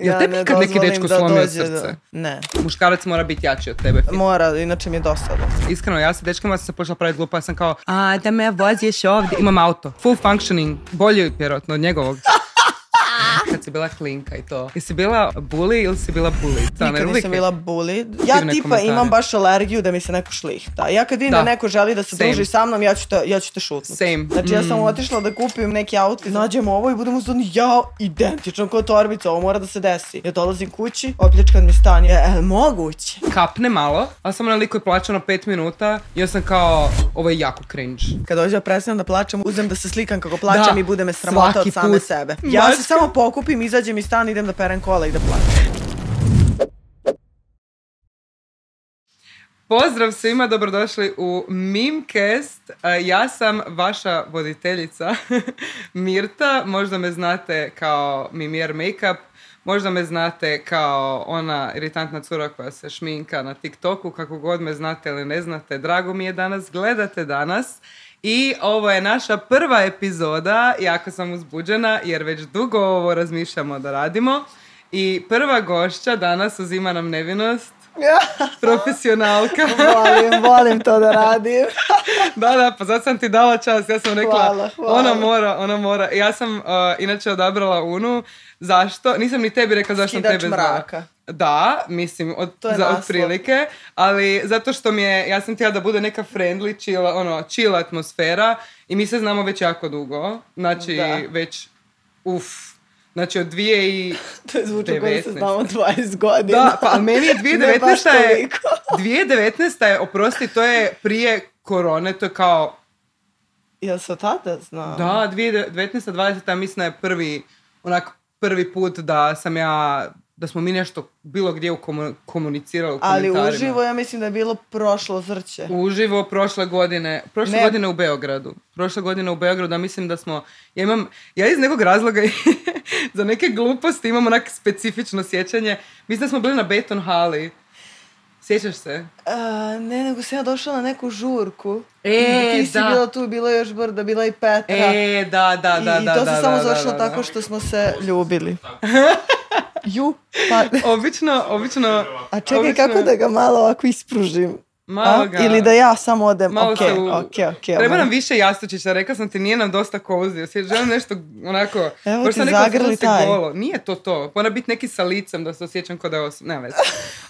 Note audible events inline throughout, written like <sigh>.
Jel Ja tebi ne ikad neki dozvolim dečko da slomio dođe do- srce? Ne. Muškarac mora biti jači od tebe. Mora, inače mi je dosadno. Iskreno, ja sa dečkama sam se počela praviti glupa, ja sam kao, a da me voziš ovdje, imam auto, full functioning, bolje vjerojatno od njegovog. <laughs> Kad si bila klinka i to. Jesi bila bully ili si bila bully? Nikad nisam bila bully. Ja Divne tipa komentare. imam baš alergiju da mi se neko šlihta. Ja kad vidim da, Da. neko želi da se Same. druži sa mnom, ja ću te, ja ću te šutnuti. Same. Znači ja sam Mm. otišla da kupim neki auto, nađemo ovo i budemo uzmano ja identično kao torbica, ovo mora da se desi. Ja dolazim kući, opljačkan mi stan. Je, e, moguće? Kapne malo, ali sam na liku je plaćano pet minuta i ja sam kao, ovo je jako cringe. Kad dođe da prestanem da plaćam, uzem da se slikam kako plaćam Da, i bude me sramota od same put. sebe. Ja Mačka. se samo pokupim, izađem iz stana, idem da perem kola i da plaćam. Pozdrav svima, dobrodošli u Mimcast. E, Ja sam vaša voditeljica <laughs> Mirta, možda me znate kao Mimier Makeup, možda me znate kao ona iritantna cura koja se šminka na TikToku, kako god me znate ili ne znate, drago mi je da nas gledate danas. I ovo je naša prva epizoda, jako sam uzbuđena jer već dugo ovo razmišljamo da radimo. I prva gošća danas uzima nam nevinost, <laughs> profesionalka. volim, volim to da radim. <laughs> da, da, pa zato sam ti dala čas, ja sam rekla, Hvala, hvala. ona mora, ona mora. Ja sam uh, inače odabrala Unu, zašto? Nisam ni tebi rekla zašto sam Skidač tebe zvala. Da, mislim, od, To je za, otprilike, ali zato što mi je, ja sam htjela da bude neka friendly, chill, ono, chill atmosfera i mi se znamo već jako dugo, znači Da. već, uf, znači od dvije i... <laughs> To je zvuče koji se 19. znamo 20 godina. Da, pa ali meni je <laughs> Ne baš 2019. je, toliko. <laughs> 2019. je, oprosti, to je prije korone, to je kao Jel se tada zna? Da, 2019. 20. mislim je prvi, onak prvi put da sam ja, da smo mi nešto bilo gdje komunicirali u Ali uživo ja mislim da je bilo prošlo zrće. Uživo prošle godine, prošle Ne. godine u Beogradu. Prošle godine u Beogradu, a mislim da smo, ja imam, ja iz nekog razloga <laughs> za neke gluposti imam onak specifično sjećanje. Mislim da smo bili na Beton Hali. Sjećaš se? A, ne, nego sam ja došla na neku žurku. E, I ti si da. bila tu, bilo je još Brda, bila i Petra. E, da, da, da, I, da. I to da, se samo da, završilo da, da. tako što smo se ljubili. <laughs> Ju, pa... <laughs> Obično, obično... A čekaj, obično- kako da ga malo ovako ispružim? Malo ga- Ili da ja samo odem, Malo ok, se u- ok, ok. Treba nam više jastučića, rekla sam ti, nije nam dosta kozi. Osjeć, želim nešto onako... Evo ti zagrli taj. Golo. Nije to to. Mora biti neki sa licem da se osjećam kod da je os... Nema veze.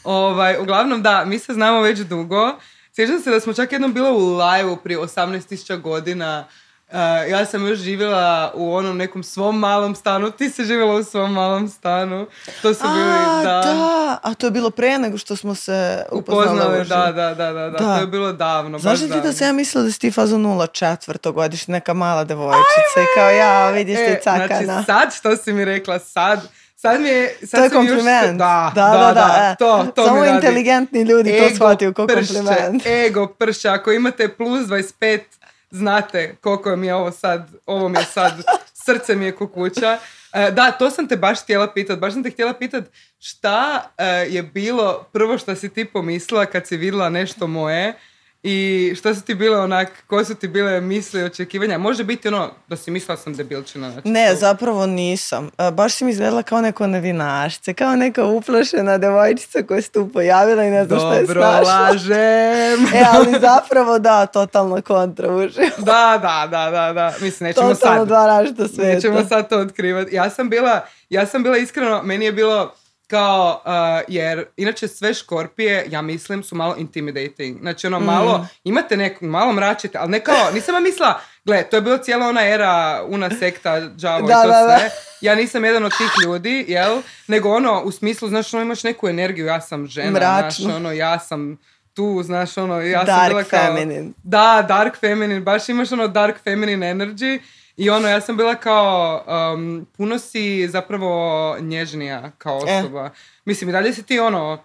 ovaj, uglavnom, da, mi se znamo već dugo. Sjećam se da smo čak jednom bila u live prije 18.000 godina. Uh, ja sam još živjela u onom nekom svom malom stanu. Ti si živjela u svom malom stanu. To su bili, A, da, da, a to je bilo pre nego što smo se upoznali. Da, da, da, da, da. Da. To je bilo davno. Znaš li ti da sam ja mislila da si ti fazo 04 godišnja, neka mala devojčica i kao ja, vidiš ti E, cakana. Znači sad što si mi rekla, sad, sad mi je... Sad to je sam još- kompliment. da, da, da, da, e. to, to Samo mi radi. inteligentni ljudi to Ego shvatiju kao pršće, kompliment. Ego pršće, ako imate plus 25, znate koliko mi je ovo sad, ovo mi je sad, <laughs> srce mi je kukuća. E, da, to sam te baš htjela pitat, baš sam te htjela pitat šta e, je bilo prvo što si ti pomislila kad si vidjela nešto moje i što su ti bile onak, koje su ti bile misli, očekivanja? Može biti ono da si mislila sam debilčina. Znači Ne, to- zapravo nisam. E, Baš si mi izgledala kao neko nevinašce, kao neka uplašena devojčica koja se tu pojavila i ne zna šta je Dobro, lažem. <laughs> E, ali zapravo da, totalno kontra. <laughs> Da, da, da, da, da. Mislim, nećemo Totalno sad. dva različita sveta. Nećemo sad to otkrivati. Ja sam bila, ja sam bila iskreno, meni je bilo kao, uh, jer inače sve škorpije, ja mislim, su malo intimidating. Znači ono malo, imate neku, malo mračite, ali ne kao, nisam ja mislila, gle, to je bilo cijela ona era, una sekta, džavo Da, i to da, da. sve. Ja nisam jedan od tih ljudi, jel? Nego ono, u smislu, znaš, ono, imaš neku energiju, ja sam žena, Mračnu. znaš, ono, ja sam tu, znaš, ono, ja sam Dark bila kao... feminine. Da, dark feminine, baš imaš ono dark feminine energy i ono, ja sam bila kao, um, puno si zapravo nježnija kao E. osoba. Mislim, i dalje si ti ono,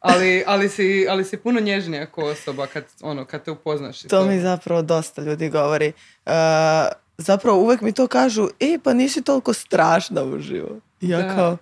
ali, ali, si, ali si puno nježnija kao osoba kad, ono, kad te upoznaš. i To mi zapravo dosta ljudi govori. E, zapravo uvek mi to kažu, e pa nisi toliko strašna uživo. I ja Da. kao,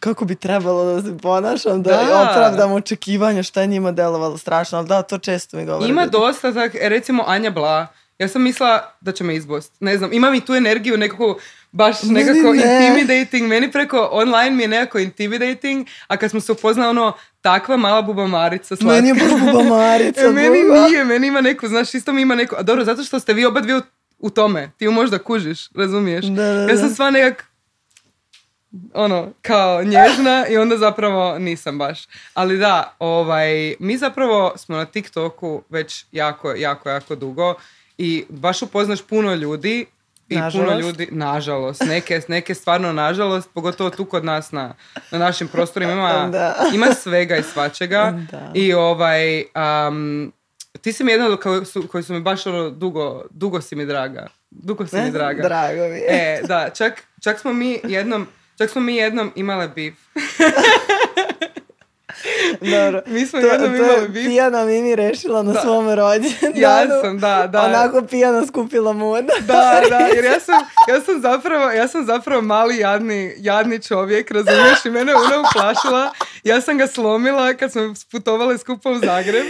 kako bi trebalo da se ponašam, da, Da. opravdam očekivanja šta je njima delovalo strašno, ali da, to često mi govori. Ima ljudi. dosta, tak, e, recimo Anja Bla, ja sam mislila da će me izbost. Ne znam, ima mi tu energiju nekako baš nekako ne. intimidating. Meni preko online mi je nekako intimidating, a kad smo se upoznali ono, takva mala bubamarica slatka. Meni je baš bubamarica. <laughs> E, meni buba. nije, meni ima neku, znaš, isto mi ima neku, a dobro, zato što ste vi oba dvije u, u tome, ti ju možda kužiš, razumiješ? Da, da, Ja sam da. sva nekak, ono, kao nježna i onda zapravo nisam baš. Ali da, ovaj, mi zapravo smo na TikToku već jako, jako, jako dugo i baš upoznaš puno ljudi i puno Nažalost. ljudi, nažalost, neke, neke stvarno nažalost, pogotovo tu kod nas na, na našim prostorima ima, <laughs> ima svega i svačega Da. i ovaj, am, ti si mi jedna koji su, koji su mi baš ono dugo, dugo si mi draga. Dugo si mi draga. Drago mi je. E, da, čak, čak smo mi jednom, čak smo mi jednom imale bif. <laughs> <laughs> Dobro. Mi smo To, jednom to imali bif. pijana Mimi rešila na Da. svom rođendanu. Ja sam, da, da. Onako pijana skupila moda. Da, da, jer ja sam, ja sam zapravo, ja sam zapravo mali jadni, jadni čovjek, razumiješ, i mene ona uplašila, ja sam ga slomila kad smo putovali skupa u Zagreb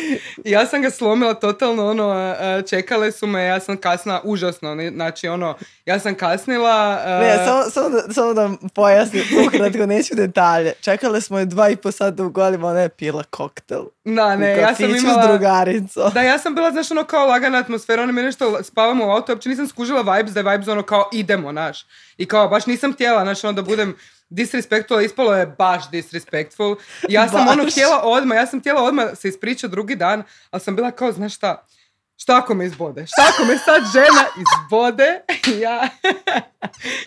i ja sam ga slomila totalno, ono, a, a, čekale su me, ja sam kasna, užasno, znači, ono, ja sam kasnila, a, Ne, samo, samo, da, samo da pojasnim ukratko, neću detalje. Čekali smo je dva i po sata u golima, ona je pila koktel. da, ne, u ja sam imala... s drugaricom. Da, ja sam bila, znaš, ono kao lagana atmosfera, ono mi nešto spavamo u auto, uopće nisam skužila vibes, da je vibes ono kao idemo, znaš. I kao, baš nisam htjela, znaš, ono da budem disrespectful, ispalo je baš disrespectful. Ja sam <laughs> ono Baš. htjela odmah, ja sam htjela odmah se ispričati drugi dan, ali sam bila kao, znaš šta, šta ako me izbode? Šta ako me sad žena izbode i <laughs> ja,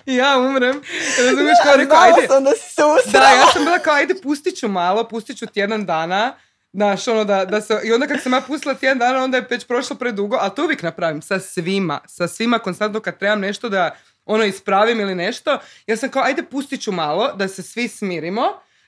i <laughs> ja umrem? Razumiješ, kao rekao, ajde, sam da si se da, ja sam bila kao, ajde, pustit ću malo, pustit ću tjedan dana, Znaš, ono da, da se, i onda kad sam ja pustila tjedan dana, onda je već prošlo predugo, a to uvijek napravim sa svima, sa svima konstantno kad trebam nešto da ono ispravim ili nešto, ja sam kao, ajde pustit ću malo, da se svi smirimo,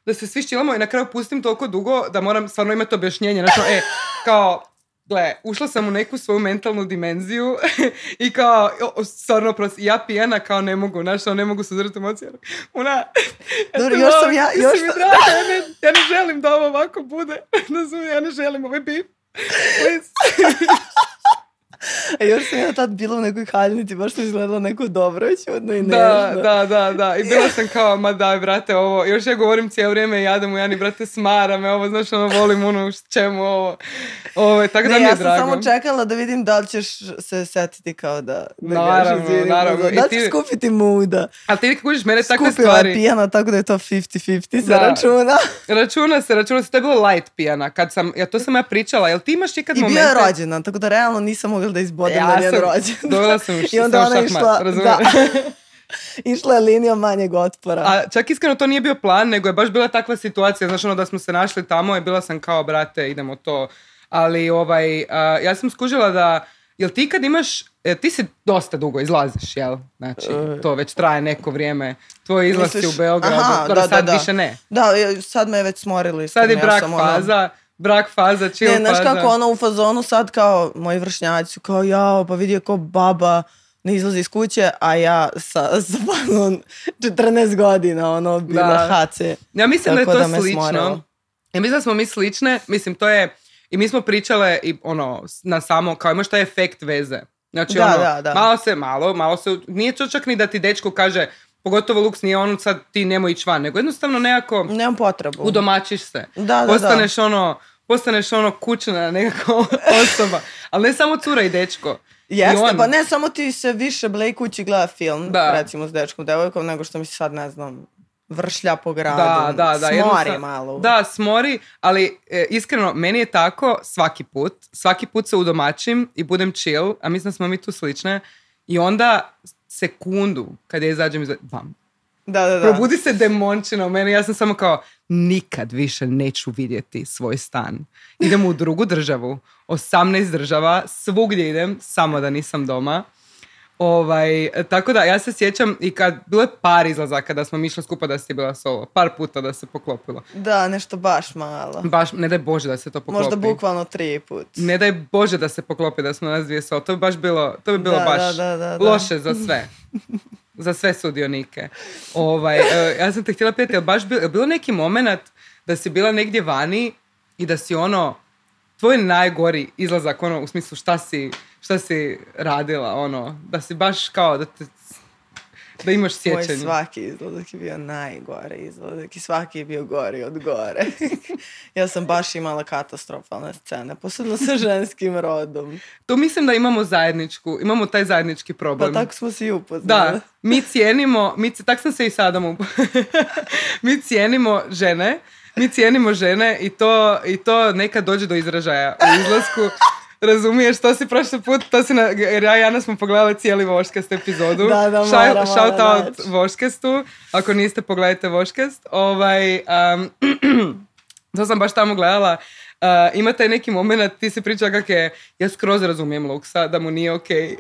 da se svi ščilamo i na kraju pustim toliko dugo da moram stvarno imati objašnjenje. Znači, e, kao, gle, ušla sam u neku svoju mentalnu dimenziju <laughs> i kao, o, stvarno, ja pijana kao ne mogu, znaš, ono, ne mogu se uzrati emocije. Ona, <laughs> Dobro, još sam ja- još sam- draga, ja, ne, ja ne želim da ovo ovako bude. <laughs> Ja ne želim ovaj bip. Please. <laughs> A još sam ja tad bila u nekoj haljnici, baš sam izgledala neko dobro i čudno i nežno. Da, da, da, da. I bila sam kao, ma daj, brate, ovo, još ja govorim cijelo vrijeme i jadem u Jani, brate, smara me ovo, znaš, ono, volim ono, čemu ovo. Ovo, tako da Ne, mi je ja sam drago. samo čekala da vidim da li ćeš se setiti kao da... da Naravno, naravno. Da I li ti- ćeš skupiti muda. Ali ti kužiš, mene takve Skupila stvari, pijana tako da je to 50-50 se Da. računa. računa se, računa se, to je bilo light pijana, kad sam, ja to sam ja pričala, jel ti imaš ikad I bio momente... je rođendan, tako da realno nisam mogla da izbodem Ja da njen rođendan. dovela sam I onda ona šahmat, išla, da. <laughs> išla je linijom manjeg otpora. A čak iskreno to nije bio plan, nego je baš bila takva situacija, znaš ono da smo se našli tamo i bila sam kao, brate, idemo to. Ali ovaj, a, ja sam skužila da, jel ti kad imaš, e, ti si dosta dugo izlaziš, jel? Znači, E. to već traje neko vrijeme. Tvoj Misliš- u Beogradu, Aha, da, da, sad da. više ne. Da, je- sad me već smorili. Sad je ja brak sam ono- faza, brak faza, chill Ne, znaš faza. kako ono u fazonu sad kao moji vršnjaci kao jao, pa vidi je ko baba ne izlazi iz kuće, a ja sa, <laughs> sa ono, 14 godina ono bila Da. HC. Ja mislim Tako da je da to me slično. Ja mislim da smo mi slične, mislim to je, i mi smo pričale i ono, na samo, kao imaš taj efekt veze. Znači Da, ono, da, da. malo se, malo, malo se, nije to čak ni da ti dečko kaže, pogotovo Lux nije on sad ti nemoj ići van, nego jednostavno nekako Nemam potrebu. udomačiš se. Da, da, da. postaneš ono, postaneš ono kućna nekako <laughs> osoba. Ali ne samo cura i dečko. Jeste, on. pa ne samo ti se više blej kući gleda film, Da. recimo s dečkom devojkom, nego što mi se sad, ne znam, vršlja po gradu. Da, da, da. Smori jednostavno- malo. Da, smori, ali e, iskreno, meni je tako svaki put. Svaki put se udomačim i budem chill, a mislim da smo mi tu slične. I onda sekundu kad ja izađem iz... Bam. Da, da, da. Probudi se demončina u meni. Ja sam samo kao, nikad više neću vidjeti svoj stan. Idem u drugu državu, 18 država, svugdje idem, samo da nisam doma. Ovaj, tako da ja se sjećam i kad bilo je par izlazaka da smo mi išli skupa da si bila solo. Par puta da se poklopilo. Da, nešto baš malo. Baš, ne daj Bože da se to poklopi. Možda bukvalno tri put. Ne daj Bože da se poklopi da smo nas dvije solo. To bi baš bilo, to bi bilo Da, baš da, da, da, da. loše za sve. za sve sudionike. Ovaj, e, ja sam te htjela pitati, jel baš bilo, jel bilo neki moment da si bila negdje vani i da si ono, tvoj najgori izlazak, ono, u smislu šta si, šta si radila, ono, da si baš kao, da te, da imaš Moj sjećanje. svaki izlazak je bio najgore izlazak i svaki je bio gori od gore. <laughs> ja sam baš imala katastrofalne scene, posebno sa ženskim rodom. Tu mislim da imamo zajedničku, imamo taj zajednički Pa problem. tako smo se i upoznali. Da, mi cijenimo, mi, tak sam se i sada mu... <laughs> mi cijenimo žene, mi cijenimo žene i to, i to nekad dođe do izražaja u izlasku. Razumiješ, to si prošli put, to si na, jer ja i Jana smo pogledali cijeli Voškest epizodu. Da, da, Shout- moram, shout moram out. Voškestu, ako niste pogledajte Voškest. Ovaj, um, <clears throat> to sam baš tamo gledala. Uh, ima taj neki moment, ti si pričala kak je, ja skroz razumijem Luksa, da mu nije okej.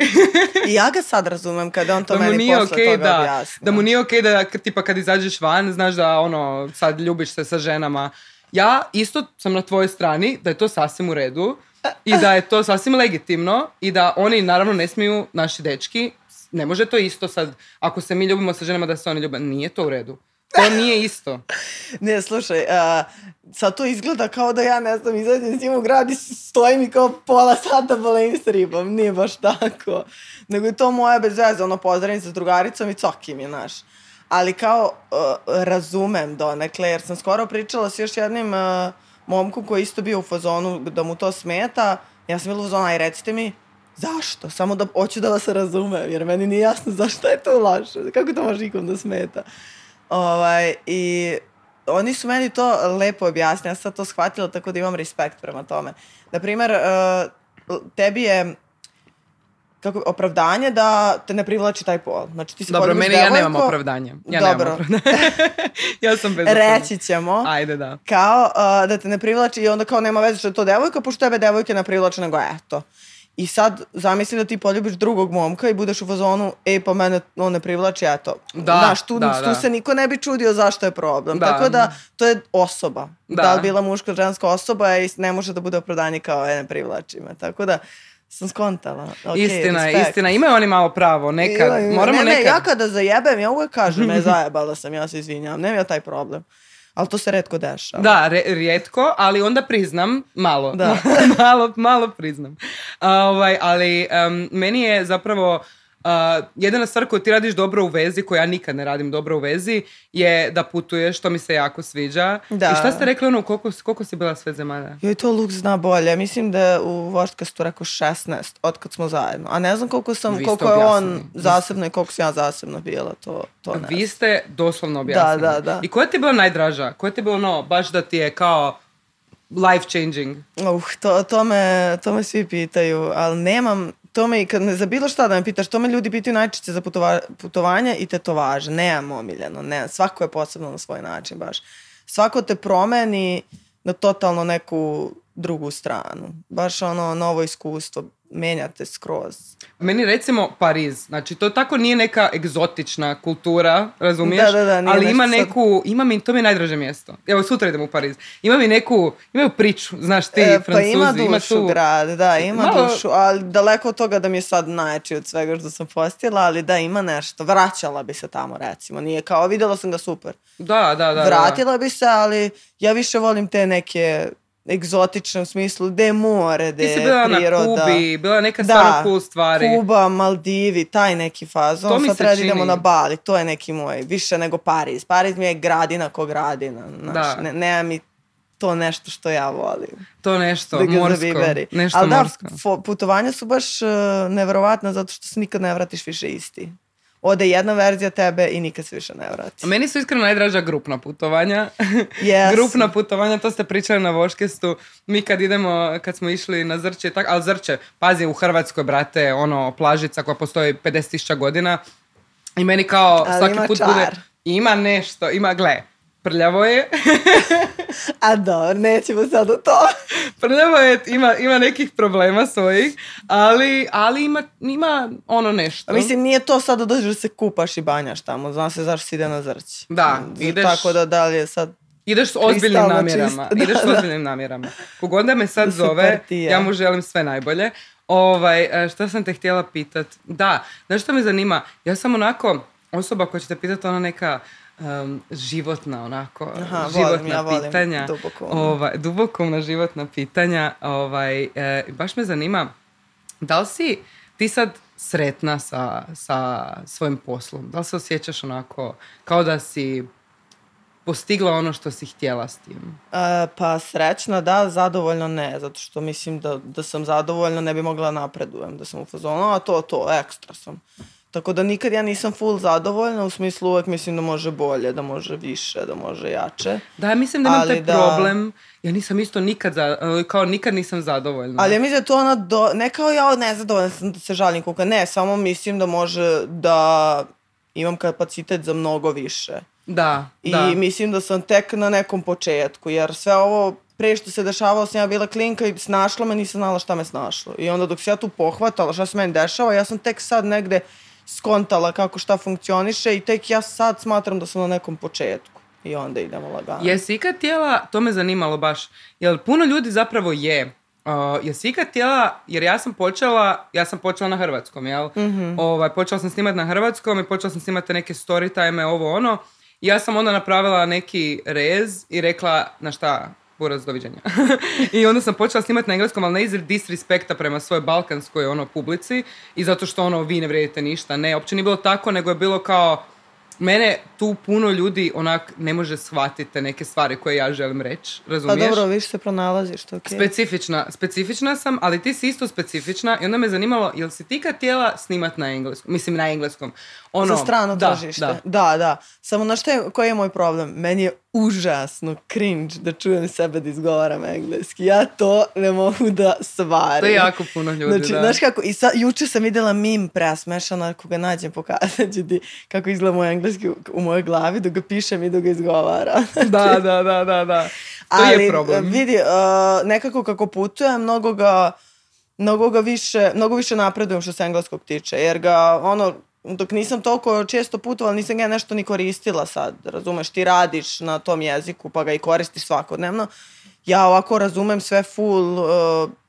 I ja ga sad razumem kada on to da mu meni nije posle okej toga da, objasnio. da mu nije okej da k- tipa kad izađeš van, znaš da ono sad ljubiš se sa ženama. Ja isto sam na tvojoj strani da je to sasvim u redu i da je to sasvim legitimno i da oni naravno ne smiju, naši dečki, ne može to isto sad, ako se mi ljubimo sa ženama da se oni ljube, nije to u redu. To nije isto. <laughs> Ne, slušaj, a, sad to izgleda kao da ja, ne znam, izađem s njim u grad i stojim i kao pola sata volim s ribom. Nije baš tako. Nego je to moja bez veze, ono, pozdravim se s drugaricom i cokim je, naš. Ali kao, uh, razumem donekle, jer sam skoro pričala s još jednim uh, momkom koji je isto bio u fazonu da mu to smeta. Ja sam bila u fazonu, aj recite mi, zašto? Samo da hoću da vas razumem, jer meni nije jasno zašto je to laže. Kako to može ikom da smeta? Ovaj, I oni su meni to lepo objasnili, ja sam to shvatila tako da imam respekt prema tome. Na primjer, uh, tebi je kako, opravdanje da te ne privlači taj pol. Znači ti se Dobro, meni ja nemam opravdanje. Ja Dobro. nemam opravdanje. <laughs> ja sam bez Reći ćemo. Ajde, da. Kao uh, da te ne privlači i onda kao nema veze što je to devojka, pošto tebe devojke ne privlače, nego eto. I sad zamisli da ti poljubiš drugog momka i budeš u fazonu, e pa mene on ne privlači, eto. Da, Znaš, tu, da, tu da. se niko ne bi čudio zašto je problem. Da. Tako da, to je osoba. Da. Da. li bila muška, ženska osoba i ne može da bude opravdanje kao, e, ne privlači me. Tako da, sam skontala. Okay, istina, respekt. istina. Imaju oni malo pravo, nekad. Moramo ne, ne, nekad. ja kada zajebem, ja uvek kažem, ne, <laughs> zajebala sam, ja se izvinjam. Nemam ja taj problem. Ali to se redko dešava. Da, re- rijetko, ali onda priznam malo. Da. <laughs> malo, malo priznam. A, ovaj, ali em, meni je zapravo a, jedina stvar koju ti radiš dobro u vezi, koju ja nikad ne radim dobro u vezi, je da putuješ, to mi se jako sviđa. Da. I šta ste rekli ono, koliko, koliko si bila sve zemalja? Joj, to Luk zna bolje. Mislim da u Voštkastu rekao 16, od kad smo zajedno. A ne znam koliko sam, Vi koliko je on zasebno i koliko sam ja zasebno bila. To, to ne Vi ste doslovno objasnili. Da, da, da. I koja ti je bila najdraža? Koja ti je bilo ono, baš da ti je kao life changing? Uh, to, to, me, to me svi pitaju, ali nemam, to me, i kad me za bilo šta da me pitaš, to me ljudi pitaju najčešće za putova, putovanja i tetovaže. Nemam omiljeno, ne, svako je posebno na svoj način baš. Svako te promeni na totalno neku drugu stranu. Baš ono novo iskustvo, menjate skroz. Meni recimo Pariz, znači to tako nije neka egzotična kultura, razumiješ? Da, da, da, nije ali ima neku, ima mi, to mi je najdraže mjesto. Evo sutra idem u Pariz. Ima mi neku, imaju priču, znaš ti, E, pa francuzi, ima dušu tu... grad, da, ima Malo- dušu, ali daleko od toga da mi je sad najjači od svega što sam postila, ali da, ima nešto. Vraćala bi se tamo, recimo. Nije kao, vidjela sam ga super. Da, da, da. da. Vratila bi se, ali ja više volim te neke egzotične u smislu gde je more, gde Ti si je bila priroda. na Kubi, bila neka stvarno cool stvari. Kuba, Maldivi, taj neki fazon. To mi Sad se treba da idemo čini. na Bali, to je neki moj, više nego Pariz. Pariz mi je gradina ko gradina, znaš, Da. ne, nema mi to nešto što ja volim. To nešto, da morsko. zabiberi. Nešto Ali da, morsko. putovanja su baš uh, neverovatna zato što se nikad ne vratiš više isti. Ode jedna verzija tebe i nikad se više ne vrati. Meni su iskreno najdraža grupna putovanja. Jesu. <laughs> grupna putovanja, to ste pričali na Voškestu. Mi kad idemo, kad smo išli na Zrče, tak, ali Zrče, pazi, u Hrvatskoj, brate, ono, plažica koja postoji 50.000 godina. I meni kao Ali svaki ima put čar. bude, ima nešto, ima, gle, prljavo je, <laughs> A dobro, nećemo sad o to. <laughs> prljavo je, ima, ima nekih problema svojih, ali, ali ima, ima ono nešto. Mislim, nije to sad da dođeš da se kupaš i banjaš tamo. Zna se zašto se ide na zrć. Da, ideš- Tako da dalje sad... Ideš s ozbiljnim namjerama. <laughs> čisto, Ideš s da, da. ozbiljnim namjerama. Kogoda me sad zove, ja mu želim sve najbolje. Ovaj, e, šta sam te htjela pitat? Da, znaš što me zanima? Ja sam onako osoba koja će te pitati ona neka em, životna onako, Aha, životna volim, ja volim pitanja. dubokoumna. Ovaj, dubokoumna životna pitanja. Ovaj, e, baš me zanima, da li si, ti sad sretna sa, sa svojim poslom? Da li se osjećaš onako kao da si postigla ono što si htjela s tim? E, pa srećna da, zadovoljno ne, zato što mislim da, da sam zadovoljna ne bi mogla napredujem, da sam u fazonu, a to, to, ekstra sam. Tako da nikad ja nisam full zadovoljna, u smislu uvek mislim da može bolje, da može više, da može jače. Da, ja mislim da imam taj da- problem. Ja nisam isto nikad, za, kao nikad nisam zadovoljna. Ali ja mislim da to ona, do, ne kao ja nezadovoljna sam da se žalim kuka, ne, samo mislim da može da imam kapacitet za mnogo više. Da, I da. mislim da sam tek na nekom početku, jer sve ovo pre što se dešavalo sam ja bila klinka i snašla me, nisam znala šta me snašlo. I onda dok se ja tu pohvatala šta se meni dešava, ja sam tek sad negde skontala kako šta funkcioniše i tek ja sad smatram da sam na nekom početku. I onda idemo lagano. Jesi ikad tijela, to me zanimalo baš, jer puno ljudi zapravo je. Uh, jesi ikad tijela, jer ja sam počela, ja sam počela na hrvatskom, jel? Mhm. ovaj, počela sam snimati na hrvatskom i počela sam snimati neke story time, ovo ono. I ja sam onda napravila neki rez i rekla, na šta, buraz, doviđenja. <laughs> I onda sam počela snimati na engleskom, ali ne iz disrespekta prema svojoj balkanskoj ono publici i zato što ono vi ne vrijedite ništa. Ne, uopće nije bilo tako, nego je bilo kao mene tu puno ljudi onak ne može shvatiti te neke stvari koje ja želim reći, Pa razumiješ? dobro, više se pronalaziš, to okej. Specifična, specifična sam, ali ti si isto specifična i onda me zanimalo, jel si ti kad htjela snimat na engleskom? Mislim, na engleskom. Ono, Za strano da, tržište. Da, da, da. Samo na šta je, koji je moj problem? Meni je užasno cringe da čujem sebe da izgovaram engleski. Ja to ne mogu da svarim. To je jako puno ljudi, Znači, da. znaš kako, i sa, juče sam vidjela mim presmešan, ako ga nađem pokazat ću ti kako izgleda moj engleski u, u mojoj glavi, dok ga pišem i dok ga izgovaram. <laughs> da, da, da, da, da. To Ali, je problem. vidi, uh, nekako kako putujem, mnogo ga, mnogo ga više, mnogo više napredujem što se engleskog tiče, jer ga, ono, dok nisam toliko često putovala, nisam ga nešto ni koristila sad, razumeš, ti radiš na tom jeziku, pa ga i koristiš svakodnevno. Ja ovako razumem sve full, uh,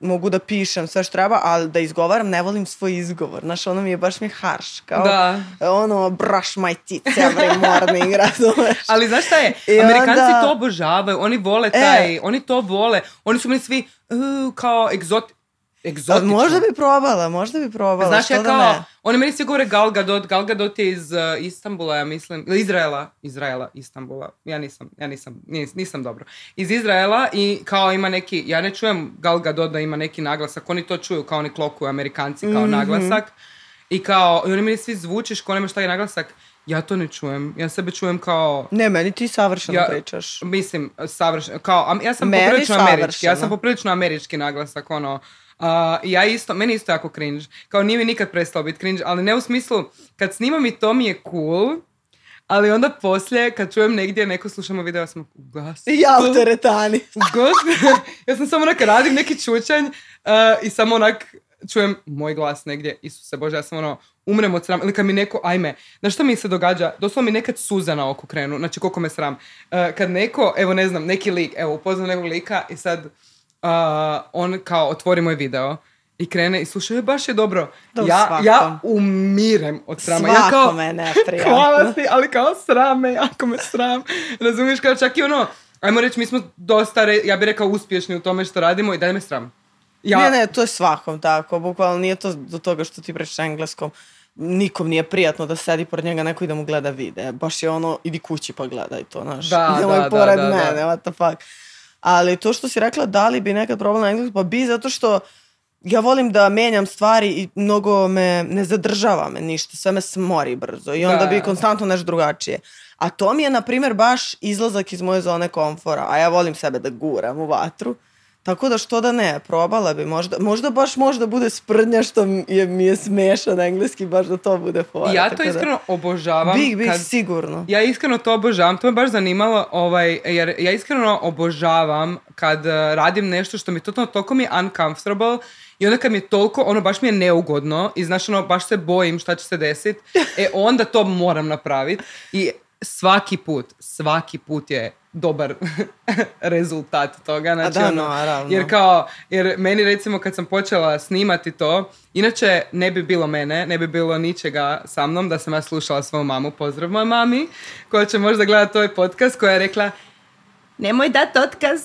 mogu da pišem sve što treba, ali da izgovaram, ne volim svoj izgovor. Znaš, ono mi je baš mi harš, kao Da. ono, brush my teeth every morning, <laughs> razumeš? Ali znaš šta je? I Amerikanci onda- to obožavaju, oni vole E. taj, oni to vole. Oni su meni svi uh, kao egzoti, A egzotično. možda bi probala, možda bi probala, Znaš, što ja da kao, ne? oni meni svi govore Gal Gadot, Gal Gadot je iz uh, Istambula, ja mislim, ili Izraela, Izraela, Istambula, ja nisam, ja nisam, nis- nisam dobro. Iz Izraela i kao ima neki, ja ne čujem Gal Gadot da ima neki naglasak, oni to čuju kao oni klokuju Amerikanci kao Mhm. naglasak i kao, i oni meni svi zvučiš kao nema šta je naglasak, ja to ne čujem, ja sebe čujem kao, Ne, meni ti savršeno Ja- pričaš. Mislim, savršeno, kao, ja sam Meni poprilično američki, ja sam poprilično američki naglasak, ono, i ja isto, meni isto jako cringe, kao nije mi nikad prestao biti cringe, ali ne u smislu, kad snimam i to mi je cool, ali onda poslije, kad čujem negdje neko slušamo video, ja sam ugasi. Ja u teretani. Ja sam samo onak radim neki čučanj uh, i samo onak čujem moj glas negdje, Isuse Bože, ja sam ono, umrem od srama, ili kad mi neko, ajme, znaš što mi se događa, doslovno mi nekad suze na oko krenu, znači koliko me sram, Uh, kad neko, evo ne znam, neki lik, evo upoznam nekog lika i sad uh, on kao otvori moj video i krene i sluša, "E, baš je dobro, u ja, ja umirem od srama, ja kao, neprijatno. <laughs> Hvala ti, ali kao sram me, jako me sram. Razumiješ, kao čak i ono, ajmo reći, mi smo dosta, re- ja bih rekao, uspješni u tome što radimo i dalje me sram. Ja, Ne, ne, to je svakom tako. Bukvalno nije to do toga što ti pričaš engleskom. Nikom nije prijatno da sedi pored njega neko i da mu gleda vide. Baš je ono, idi kući pa gledaj to, znaš. Da, Nemoj da, da, pored da, da. mene, what the fuck. Ali to što si rekla, da li bi nekad probala na engleskom, pa bi zato što ja volim da menjam stvari i mnogo me ne zadržava me ništa, sve me smori brzo i onda Da. bi konstantno nešto drugačije. A to mi je, na primjer, baš izlazak iz moje zone komfora, a ja volim sebe da guram u vatru. Tako da što da ne, probala bi, možda, možda baš možda bude sprdnja što je, mi je smešan engleski, baš da to bude fora. ja to da- iskreno obožavam. Big, big, kad- sigurno. Ja iskreno to obožavam, to me baš zanimalo, ovaj, jer ja iskreno obožavam kad eh, radim nešto što mi totalno, toliko mi je uncomfortable i onda kad mi je toliko, ono baš mi je neugodno i znaš ono, baš se bojim šta će se desiti, e onda to moram napraviti i svaki put, svaki put je dobar <laughs> rezultat toga. Znači, da, ono, naravno. jer kao, jer meni recimo kad sam počela snimati to, inače ne bi bilo mene, ne bi bilo ničega sa mnom da sam ja slušala svoju mamu, pozdrav mojoj mami, koja će možda gledati ovaj podcast, koja je rekla nemoj dat otkaz,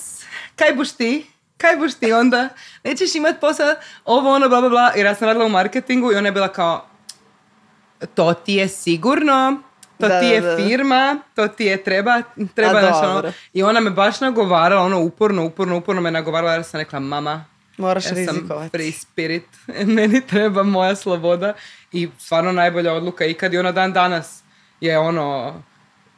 kaj buš ti? kaj boš ti onda? Nećeš imat posao, ovo ono, bla, bla, bla. Jer ja sam radila u marketingu i ona je bila kao, to ti je sigurno, to Da, ti je da. firma, to ti je treba, treba A, znaš, ono. I ona me baš nagovarala, ono uporno, uporno, uporno me nagovarala jer sam rekla, mama, Moraš ja sam rizikovati. free spirit, <laughs> meni treba moja sloboda i stvarno najbolja odluka ikad i ona dan danas je ono,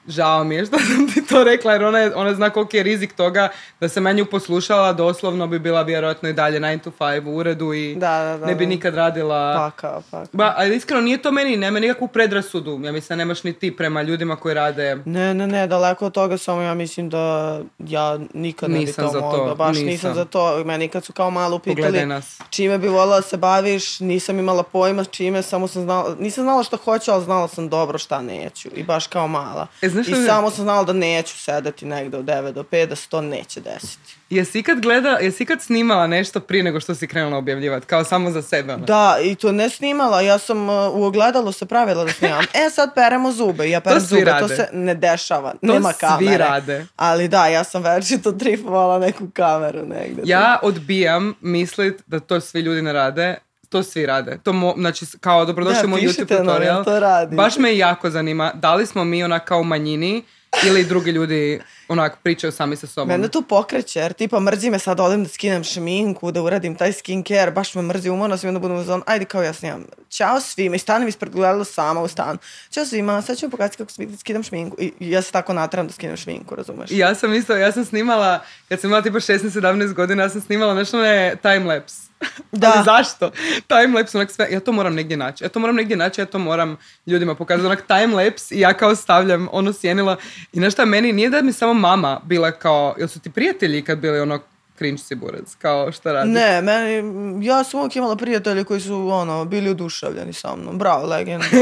žao mi je što sam ti to rekla jer ona, je, ona zna koliki je rizik toga da se meni poslušala doslovno bi bila vjerojatno i dalje 9 to 5 u uredu i Da, da, da, ne bi da. nikad radila Pakao, pakao. Ba, ali iskreno nije to meni, nema nikakvu predrasudu. Ja mislim, nemaš ni ti prema ljudima koji rade Ne, ne, ne, daleko od toga, samo ja mislim da ja nikad ne bi Nisam za to, mogla. Baš nisam. nisam. za to. Meni kad su kao malo pitali nas. čime bi voljela da se baviš, nisam imala pojma čime, samo sam znala, nisam znala što hoću, ali znala sam dobro šta neću. I baš kao mala. E, znaš I samo sam znala da neću sedeti negde od 9 do 5, da se to neće desiti. Jesi ikad gleda, jesi ikad snimala nešto prije nego što si krenula objavljivati? Kao samo za sebe? ono? Da, i to ne snimala, ja sam uh, u ogledalu se pravila da snimam. E, sad peremo zube, ja perem svi zube, to rade. se ne dešava, nema svi kamere. rade. Ali da, ja sam večito tripovala neku kameru negde. Ja odbijam mislit da to svi ljudi ne rade. To svi rade. To mo, znači, kao dobrodošli Da, moj YouTube tutorial. to radite? Baš me jako zanima, da li smo mi onak kao manjini ili drugi ljudi onak pričaju sami sa sobom. Mene to pokreće, jer tipa mrzi me sad odem da skinem šminku, da uradim taj skincare, baš me mrzi, umorna sam i onda budem u zonu, ajde kao ja snimam. Ćao svima i stanem ispred gledala sama u stan. Ćao svima, sad ću pokazati kako skidam šminku. I ja se tako natram da skinem šminku, razumeš? Ja sam isto, ja sam snimala, kad sam imala tipa 16-17 godina, ja sam snimala nešto ne timelapse. <laughs> Da. Ali zašto? Timelapse, onak sve, ja to moram negdje naći. Ja to moram negdje naći, ja to moram ljudima pokazati. Onak timelapse i ja kao stavljam ono sjenilo. I nešto meni, nije da mi samo mama bila kao, jel su ti prijatelji kad bili ono cringe si burac, kao šta radiš? Ne, meni, ja sam uvijek imala prijatelje koji su ono, bili oduševljeni sa mnom. Bravo, legenda. <laughs>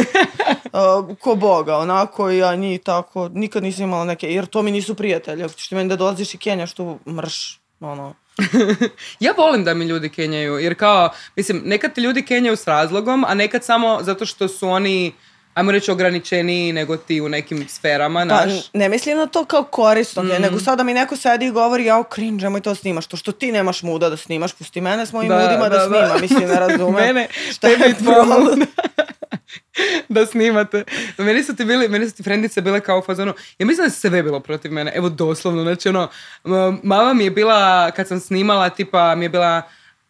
Uh, ko boga, onako ja njih tako, nikad nisam imala neke, jer to mi nisu prijatelji. Ako ćeš ti meni da dolaziš i kenjaš tu mrš, ono. <laughs> Ja volim da mi ljudi kenjaju, jer kao, mislim, nekad ti ljudi kenjaju s razlogom, a nekad samo zato što su oni, ajmo reći, ograničeniji nego ti u nekim sferama, Pa, znaš. ne mislim na to kao korisno, Mhm. nego sada mi neko sedi i govori, jao, cringe, nemoj to snimaš, to što ti nemaš muda da snimaš, pusti mene s mojim Da, mudima da, da, da. snimam, mislim, ne razumem. <laughs> Mene, šta je problem. <laughs> da snimate. Meni su ti bili, meni su ti frendice bile kao u fazonu, ja mislim da se sve bilo protiv mene, evo doslovno, znači ono, mama mi je bila, kad sam snimala, tipa, mi je bila,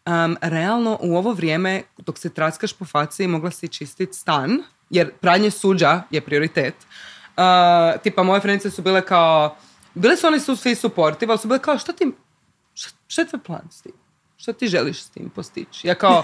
um, realno u ovo vrijeme, dok se traskaš po faci, mogla si čistiti stan, jer pranje suđa je prioritet. Uh, tipa, moje frendice su bile kao, bile su oni su svi supportive, ali su bile kao, šta ti, šta, šta je tvoj plan s tim? Šta ti želiš s tim postići? Ja kao,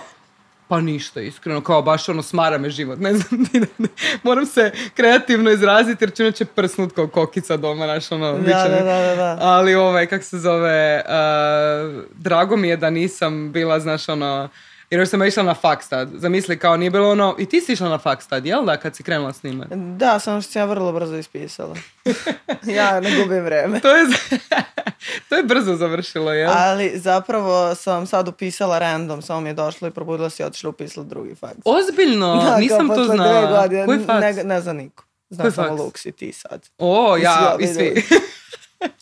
pa ništa, iskreno, kao baš ono smara me život, ne znam, <laughs> moram se kreativno izraziti jer ću inače prsnut kao kokica doma, znaš, ono, će da, da, da, da. ali ovaj, kak se zove, uh, drago mi je da nisam bila, znaš, ono, jer još sam išla na faks tad. Zamisli, kao nije bilo ono, i ti si išla na faks tad, jel da, kad si krenula snimati? Da, samo što sam ja vrlo brzo ispisala. ja ne gubim vreme. <laughs> To je, <laughs> to je brzo završilo, jel? Ali zapravo sam sad upisala random, samo mi je došlo i probudila se i otišla upisala drugi faks. Ozbiljno, <laughs> Da, nisam to znala. godine, Koji faks? Ne, ne zna niko. Zna Koji samo? Lux i ti sad. O, ja, I svi.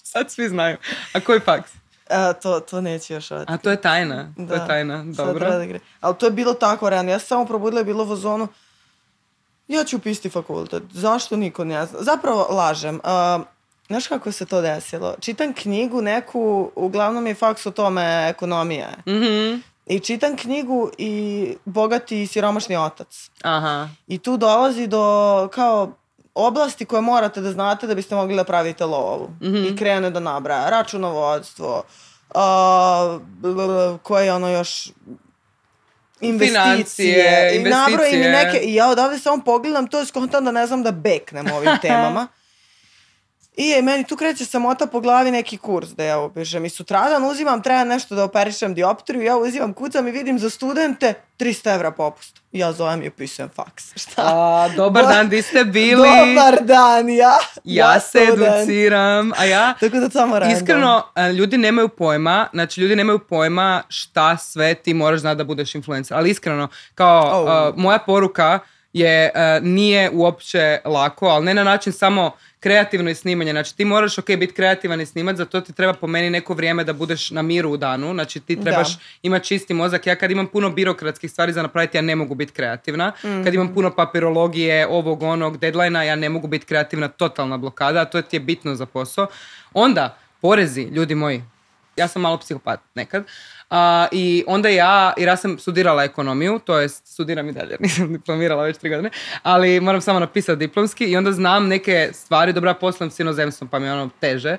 Sad svi znaju. A koji faks? A, to, to neće još otkriti. A to je tajna. To Da, je tajna. sad Dobro. da gre- Ali to je bilo tako rano. Ja sam samo probudila i bilo u zonu. Ja ću upisati fakultet. Zašto niko ne zna? Zapravo lažem. A, znaš kako se to desilo? Čitam knjigu neku, uglavnom je faks o tome ekonomija. Mhm. I čitam knjigu i bogati i siromašni otac. Aha. I tu dolazi do kao oblasti koje morate da znate da biste mogli da pravite lovu. I krene da nabraja računovodstvo, a, bl- koje je ono još investicije. Financije, I nabroji mi investicije. neke, i ja odavde samo pogledam to i skontam da ne znam da beknem ovim <laughs> temama. I je, meni tu kreće samota po glavi neki kurs da ja upišem. I sutradan uzimam, treba nešto da operišem dioptriju, ja uzimam, kucam i vidim za studente 300 evra popust. Ja zovem i upisujem faks. <laughs> Šta? A, dobar Bo- dan, di ste bili? Dobar dan, ja. Ja se student. educiram, a ja Tako da samo random. Iskreno, ljudi nemaju pojma, znači ljudi nemaju pojma šta sve ti moraš znati da budeš influencer. Ali iskreno, kao Oh. a, moja poruka je, e, nije uopće lako, ali ne na način samo kreativno i snimanje. Znači ti moraš ok biti kreativan i snimat, za to ti treba po meni neko vrijeme da budeš na miru u danu. Znači ti trebaš Da. imati čisti mozak. Ja kad imam puno birokratskih stvari za napraviti, ja ne mogu biti kreativna. Kad Mhm. imam puno papirologije, ovog, onog, deadline ja ne mogu biti kreativna, totalna blokada, a to ti je bitno za posao. Onda, porezi, ljudi moji, ja sam malo psihopat nekad. A, I onda ja, jer ja sam studirala ekonomiju, to jest studiram i dalje, <laughs> nisam diplomirala već tri godine, ali moram samo napisati diplomski i onda znam neke stvari, dobro ja poslujem s inozemstvom pa mi je ono teže.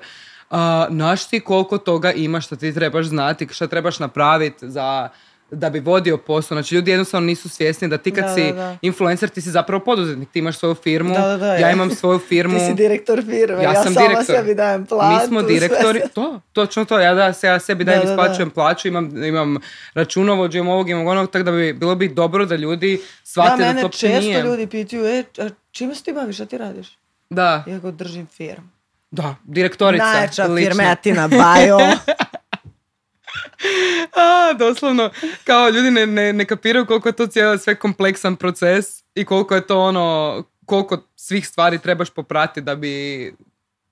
A, znaš ti koliko toga ima što ti trebaš znati, što trebaš napraviti za da bi vodio posao. Znači ljudi jednostavno nisu svjesni da ti kad Da, si da, da. influencer ti si zapravo poduzetnik, ti imaš svoju firmu, Da, da, da, ja ja. imam svoju firmu. <laughs> Ti si direktor firme, Ja ja, sam sama direktor. sebi dajem platu. Mi smo direktori, to, točno to, ja da se ja sebi dajem, Da, da, da. isplaćujem plaću, imam, imam računovođu, imam ovog, imam onog, tako da bi bilo bi dobro da ljudi Da, shvate da, mene to često nije. ljudi pitaju, e, a čime se ti baviš, šta ti radiš? Da, Ja go držim firmu. da, direktorica. Najjača lično. firmetina, <laughs> bajo. <laughs> <laughs> A, doslovno, kao ljudi ne, ne, ne kapiraju koliko je to cijelo sve kompleksan proces i koliko je to ono, koliko svih stvari trebaš popratiti da bi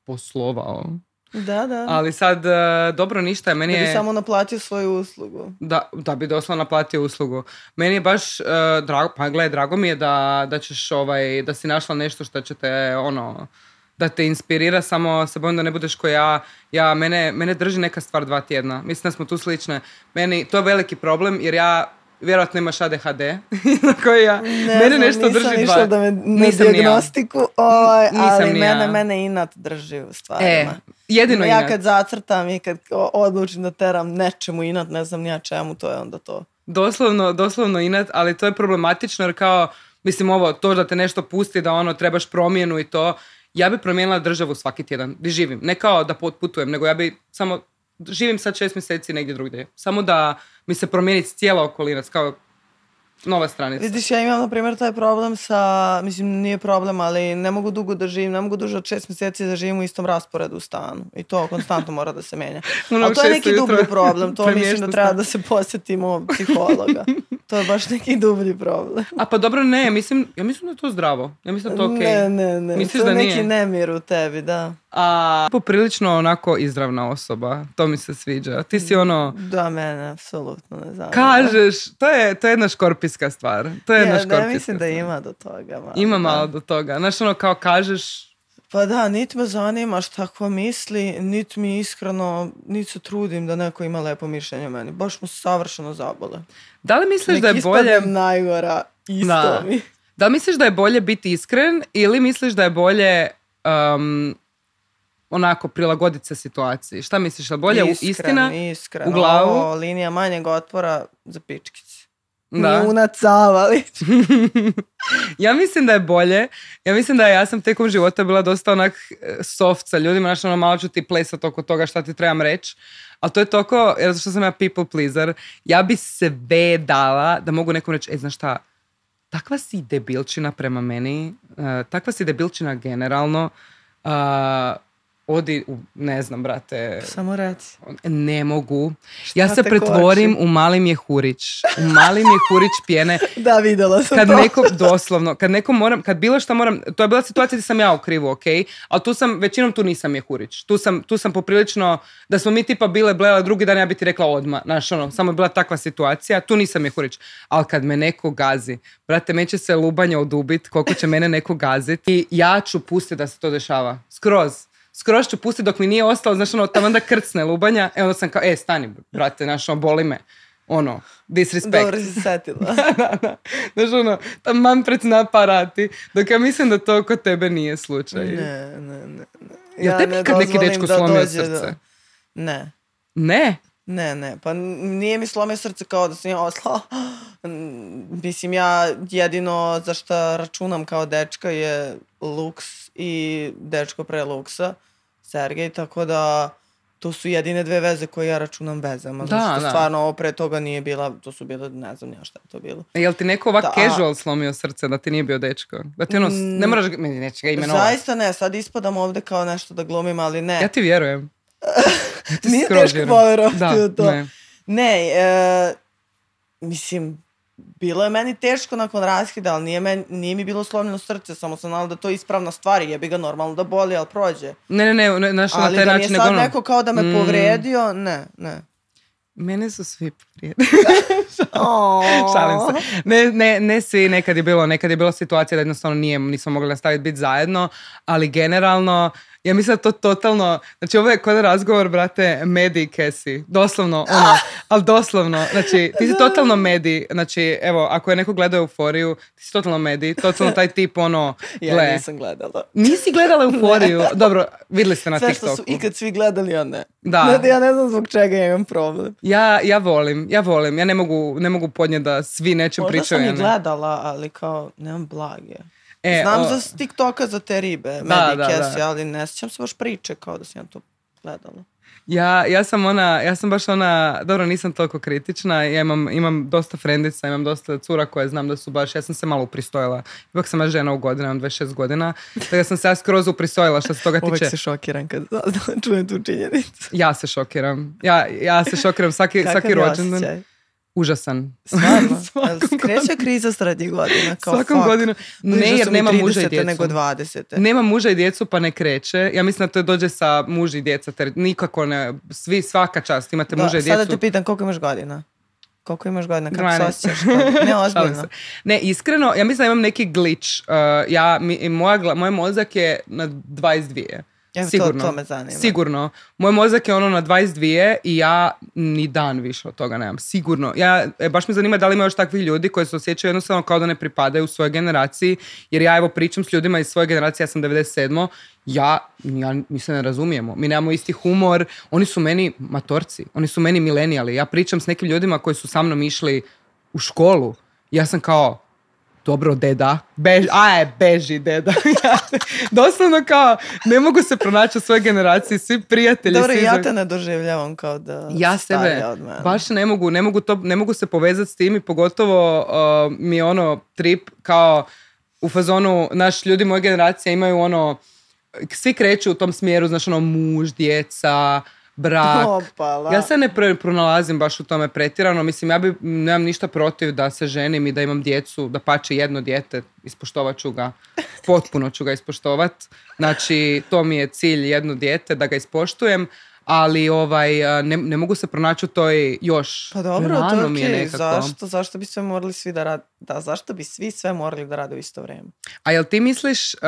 poslovao. da, da. Ali sad, e, dobro, ništa, meni da bi je... samo naplatio svoju uslugu. Da, da bi doslovno naplatio uslugu. Meni je baš, e, drago, pa gle, drago mi je da, da ćeš, ovaj, da si našla nešto što će te, ono, da te inspirira, samo se bojim da ne budeš ko ja. Ja, mene, mene drži neka stvar dva tjedna. Mislim da smo tu slične. Meni, to je veliki problem, jer ja, vjerojatno imaš ADHD, <laughs> na koji ja, Ne mene znam, nešto nisam drži dva. da me na Nisam ni ja. oj, Nisam ali mene, ja. mene inat drži u E, stvarima. jedino ja inat. kad zacrtam i kad odlučim da teram nečemu inat, ne znam ni ja čemu, to je onda to. Doslovno, doslovno inat, ali to je problematično jer kao, mislim ovo, to da te nešto pusti, da ono trebaš promjenu i to, ja bi promijenila državu svaki tjedan, gdje živim. Ne kao da potputujem, nego ja bi samo, živim sad šest mjeseci negdje drugdje. Samo da mi se promijeni cijela okolina, kao nova stranica. Vidiš, ja imam, na primjer, taj problem sa, mislim, nije problem, ali ne mogu dugo da živim, ne mogu duže od šest mjeseci da živim u istom rasporedu u stanu. I to konstantno mora da se menja. <laughs> Ono, ali to je neki dublji problem, to <laughs> mislim da treba da se posjetimo psihologa. <laughs> to je baš neki dublji problem. A pa dobro, ne, mislim, ja mislim da je to zdravo. Ja mislim da je to okej. Ne, ne, ne, Misliš to je da neki nemir u tebi, da. A poprilično onako izravna osoba, to mi se sviđa. Ti si ono, Da, mene apsolutno ne zanima. kažeš, to je, to je jedna škorpijska stvar. To je jedna Ja, škorpijska ne, mislim da stvar. ima do toga. Malo, Ima da. malo do toga. Znaš, ono kao kažeš, Pa da, niti me zanima šta ko misli, niti mi iskreno, niti se trudim da neko ima lepo mišljenje o meni. Baš mu savršeno zabole. da li misliš Nek da je bolje... najgora, isto Da. mi. Da li misliš da je bolje biti iskren ili misliš da je bolje um, onako prilagoditi se situaciji? Šta misliš, da je bolje u- Iskren, istina? iskreno. u glavu? Ovo, linija manjeg otpora za pičkice. Da. Mi unacavali. <laughs> Ja mislim da je bolje. Ja mislim da ja sam tijekom života bila dosta onak e, soft sa ljudima, znaš, ono malo ću ti plesat oko toga šta ti trebam reći. Ali to je toliko, jer zato što sam ja people pleaser, ja bi sve dala da mogu nekom reći, e, znaš šta, takva si debilčina prema meni, e, takva si debilčina generalno, a, odi, u, ne znam, brate, Samo reci. ne mogu. Ja Šta se te pretvorim koči? u mali mjehurić. U mali mjehurić pjene <laughs> Da, vidjela sam kad to. neko, doslovno, kad neko moram, kad bilo šta moram, to je bila situacija gdje sam ja u krivu, ok, ali tu sam, većinom tu nisam je hurić. Tu sam, tu sam poprilično, da smo mi tipa bile blele drugi dan, ja bi ti rekla odmah, znaš, ono, samo je bila takva situacija, tu nisam je hurić. Ali kad me neko gazi, brate, meće se lubanje odubit, koliko će mene neko gaziti i ja ću pustiti da se to dešava. Skroz. Skroz ću pustiti dok mi nije ostalo, znaš, ono, tamo onda krcne lubanja, e onda sam kao, e, stani, brate, znaš, ono, boli me. Ono, disrespect. Dobro si setila. <laughs> da, da. Znaš ono, taman pred na aparati. Dok ja mislim da to kod tebe nije slučaj. ne, ne, ne. ne. Jel tebi ne ikad neki dečko da slomio dođe do- srce? Ne. Ne. Ne, ne, pa nije mi slomio srce kao da sam ja osla. <gasps> Mislim, ja jedino za što računam kao dečka je Lux i dečko pre Luxa, Sergej, tako da to su jedine dve veze koje ja računam vezama. Da, zato što da. stvarno ovo pre toga nije bila, to su bile, ne znam ja šta je to bilo. Jel ti neko ovak Da. casual slomio srce da ti nije bio dečko? Da ti ono, Mm, ne moraš, meni neće ga imenovati. Zaista ne, sad ispadam ovde kao nešto da glumim, ali ne. Ja ti vjerujem. <laughs> <laughs> Nije teško poverovati Da, u to. ne. Ne, e, mislim, bilo je meni teško nakon raskida, ali nije, meni, nije mi bilo slomljeno srce, samo sam znala da to je ispravna stvar i je bi ga normalno da boli, ali prođe. Ne, ne, ne, ne znaš, na Ali taj da mi je način sad nego ono, neko kao da me Mm. povredio, ne, ne. Mene su svi povrijedili. Oh. <laughs> <laughs> Šalim se. Ne, ne, ne svi, nekad je bilo, nekad je bilo situacija da jednostavno nije, nismo mogli nastaviti biti zajedno, ali generalno, ja mislim da to totalno, znači ovo je kod razgovor, brate, Medi i Kesi, doslovno, <laughs> ono, ali doslovno, znači, ti si totalno Medi, znači, evo, ako je neko gledao Euforiju, ti si totalno Medi, totalno taj tip, ono, <laughs> Ja gle, nisam gledala. nisi gledala <laughs> Euforiju, dobro, vidjeli ste na Sve TikToku. što su ikad svi gledali, ja ne. Da. Znate, ja ne znam zbog čega ja imam problem. Ja, ja volim, ja volim, ja ne mogu, ne mogu podnijeti da svi nečem Možda pričaju. sam ja i ne. gledala, ali kao, nemam blage. E, Znam o- za TikToka za te ribe, Da, da, Cassie, da. ali ne sjećam se baš priče kao da sam ja to gledala. Ja, ja sam ona, ja sam baš ona, dobro nisam toliko kritična, ja imam, imam dosta frendica, imam dosta cura koje znam da su baš, ja sam se malo upristojila. Ipak sam ja žena u godina, imam 26 godina, tako da sam se ja skroz upristojila što se toga tiče. se šokiram kad <laughs> čujem tu činjenicu. Ja se šokiram. Ja, ja se šokiram svaki, Kakav svaki rođendan. Užasan. Stvarno? <laughs> Kreće kriza srednjih godina. Kao Svakom fuck. godinu. Ne, jer nema muža i 30. djecu. nego 20. Nema muža i djecu pa ne kreće. Ja mislim da to dođe sa muž i djeca. Ter, nikako ne, svi, svaka čast, imate Da, muža i sada djecu. te pitam koliko imaš godina? Koliko imaš godina? Kako 12. se osjećaš? <laughs> Ne, ozbiljno. Ne, iskreno, ja mislim da imam neki glitch. Uh, ja, mi, moja, moj mozak je na 22. Evo, to- Sigurno. to me zanima. Sigurno. Moj mozak je ono na 22 i ja ni dan više od toga nemam. Sigurno. Ja, e, baš me zanima da li ima još takvih ljudi koji se osjećaju jednostavno kao da ne pripadaju u svojoj generaciji. Jer ja evo pričam s ljudima iz svoje generacije, ja sam 97. Ja, ja, mi se ne razumijemo. Mi nemamo isti humor. Oni su meni matorci. Oni su meni milenijali. Ja pričam s nekim ljudima koji su sa mnom išli u školu. Ja sam kao, dobro deda, bež, aj beži deda. <laughs> Doslovno kao, ne mogu se pronaći u svojoj generaciji, svi prijatelji. Dobro, svi ja te ne doživljavam kao da ja sebe od mene. baš ne mogu, ne mogu, to, ne mogu se povezati s tim i pogotovo uh, mi je ono trip kao u fazonu, naš ljudi moje generacije imaju ono, svi kreću u tom smjeru, znaš ono muž, djeca, brak. Opala. Ja se ne pr- pronalazim baš u tome pretjerano. Mislim, ja bi, nemam ništa protiv da se ženim i da imam djecu, da pače jedno dijete, ispoštovat ću ga, potpuno ću ga ispoštovat. Znači, to mi je cilj, jedno dijete, da ga ispoštujem, ali ovaj, ne, ne mogu se pronaći u toj još. Pa dobro, to rano je mi je okej. nekako. Zašto, zašto bi sve morali svi da rade? Da, zašto bi svi sve morali da rade u isto vrijeme? A jel ti misliš, uh,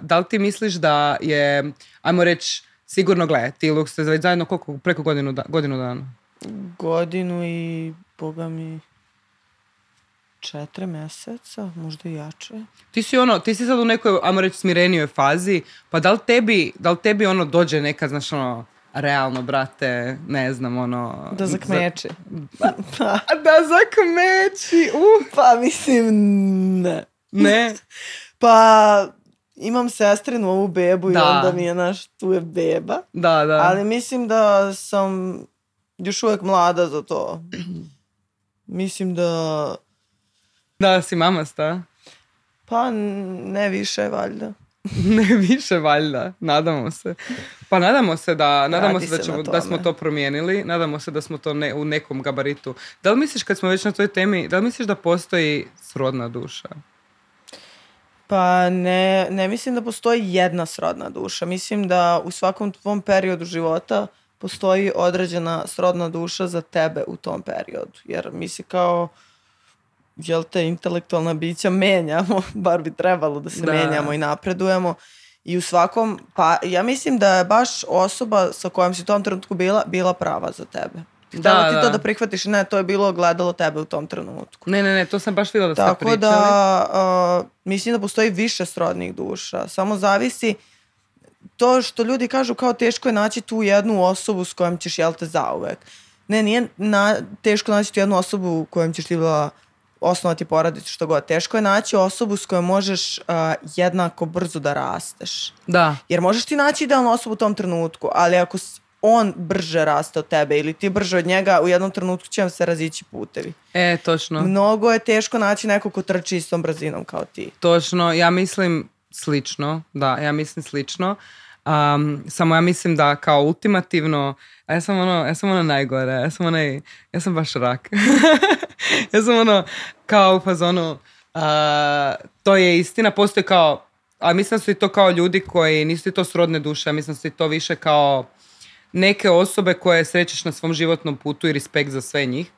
da li ti misliš da je, ajmo reći, sigurno gle, ti Luk ste već zajedno koliko, preko godinu, da- godinu dana? Godinu i, boga mi, četiri mjeseca, možda i jače. Ti si ono, ti si sad u nekoj, ajmo reći, smirenijoj fazi, pa da li tebi, da li tebi ono dođe neka, znaš ono, realno, brate, ne znam, ono... Da zakmeči. <laughs> Za, da zakmeči, uh, Pa mislim, ne. ne. Pa imam sestrinu ovu bebu i Da. onda mi je, naš, tu je beba. Da, da. Ali mislim da sam još uvijek mlada za to. <clears throat> Mislim da, Da, si mamasta. pa n- ne više valjda. <laughs> ne više valjda, nadamo se. Pa nadamo se da, nadamo Radi se da, ćemo, da smo to promijenili, nadamo se da smo to ne, u nekom gabaritu. Da li misliš, kad smo već na toj temi, da li misliš da postoji srodna duša? Pa ne, ne mislim da postoji jedna srodna duša. Mislim da u svakom tvom periodu života postoji određena srodna duša za tebe u tom periodu. Jer mi se kao jel te intelektualna bića menjamo, <laughs> bar bi trebalo da se Da. menjamo i napredujemo. I u svakom, pa ja mislim da je baš osoba sa kojom si u tom trenutku bila, bila prava za tebe. Da, ti da. to da prihvatiš, ne, to je bilo gledalo tebe u tom trenutku. Ne, ne, ne, to sam baš vidjela da ste Tako pričali. da, uh, mislim da postoji više srodnih duša. Samo zavisi to što ljudi kažu kao teško je naći tu jednu osobu s kojom ćeš, jel te, zauvek. Ne, nije na, teško naći tu jednu osobu kojom ćeš ti bila osnovati porodicu, što god. Teško je naći osobu s kojom možeš uh, jednako brzo da rasteš. Da, Jer možeš ti naći idealnu osobu u tom trenutku, ali ako on brže raste od tebe ili ti brže od njega, u jednom trenutku će vam se razići putevi. e, točno. Mnogo je teško naći nekog ko trči istom brzinom kao ti. Točno, ja mislim slično, da, ja mislim slično. Um, samo ja mislim da kao ultimativno, a ja sam ono, ja sam ono najgore, ja sam onaj, ja sam baš rak. <laughs> ja sam ono, kao u fazonu, a, to je istina, postoji kao, a mislim da su i to kao ljudi koji nisu ti to srodne duše, mislim da su i to više kao neke osobe koje srećeš na svom životnom putu i respekt za sve njih.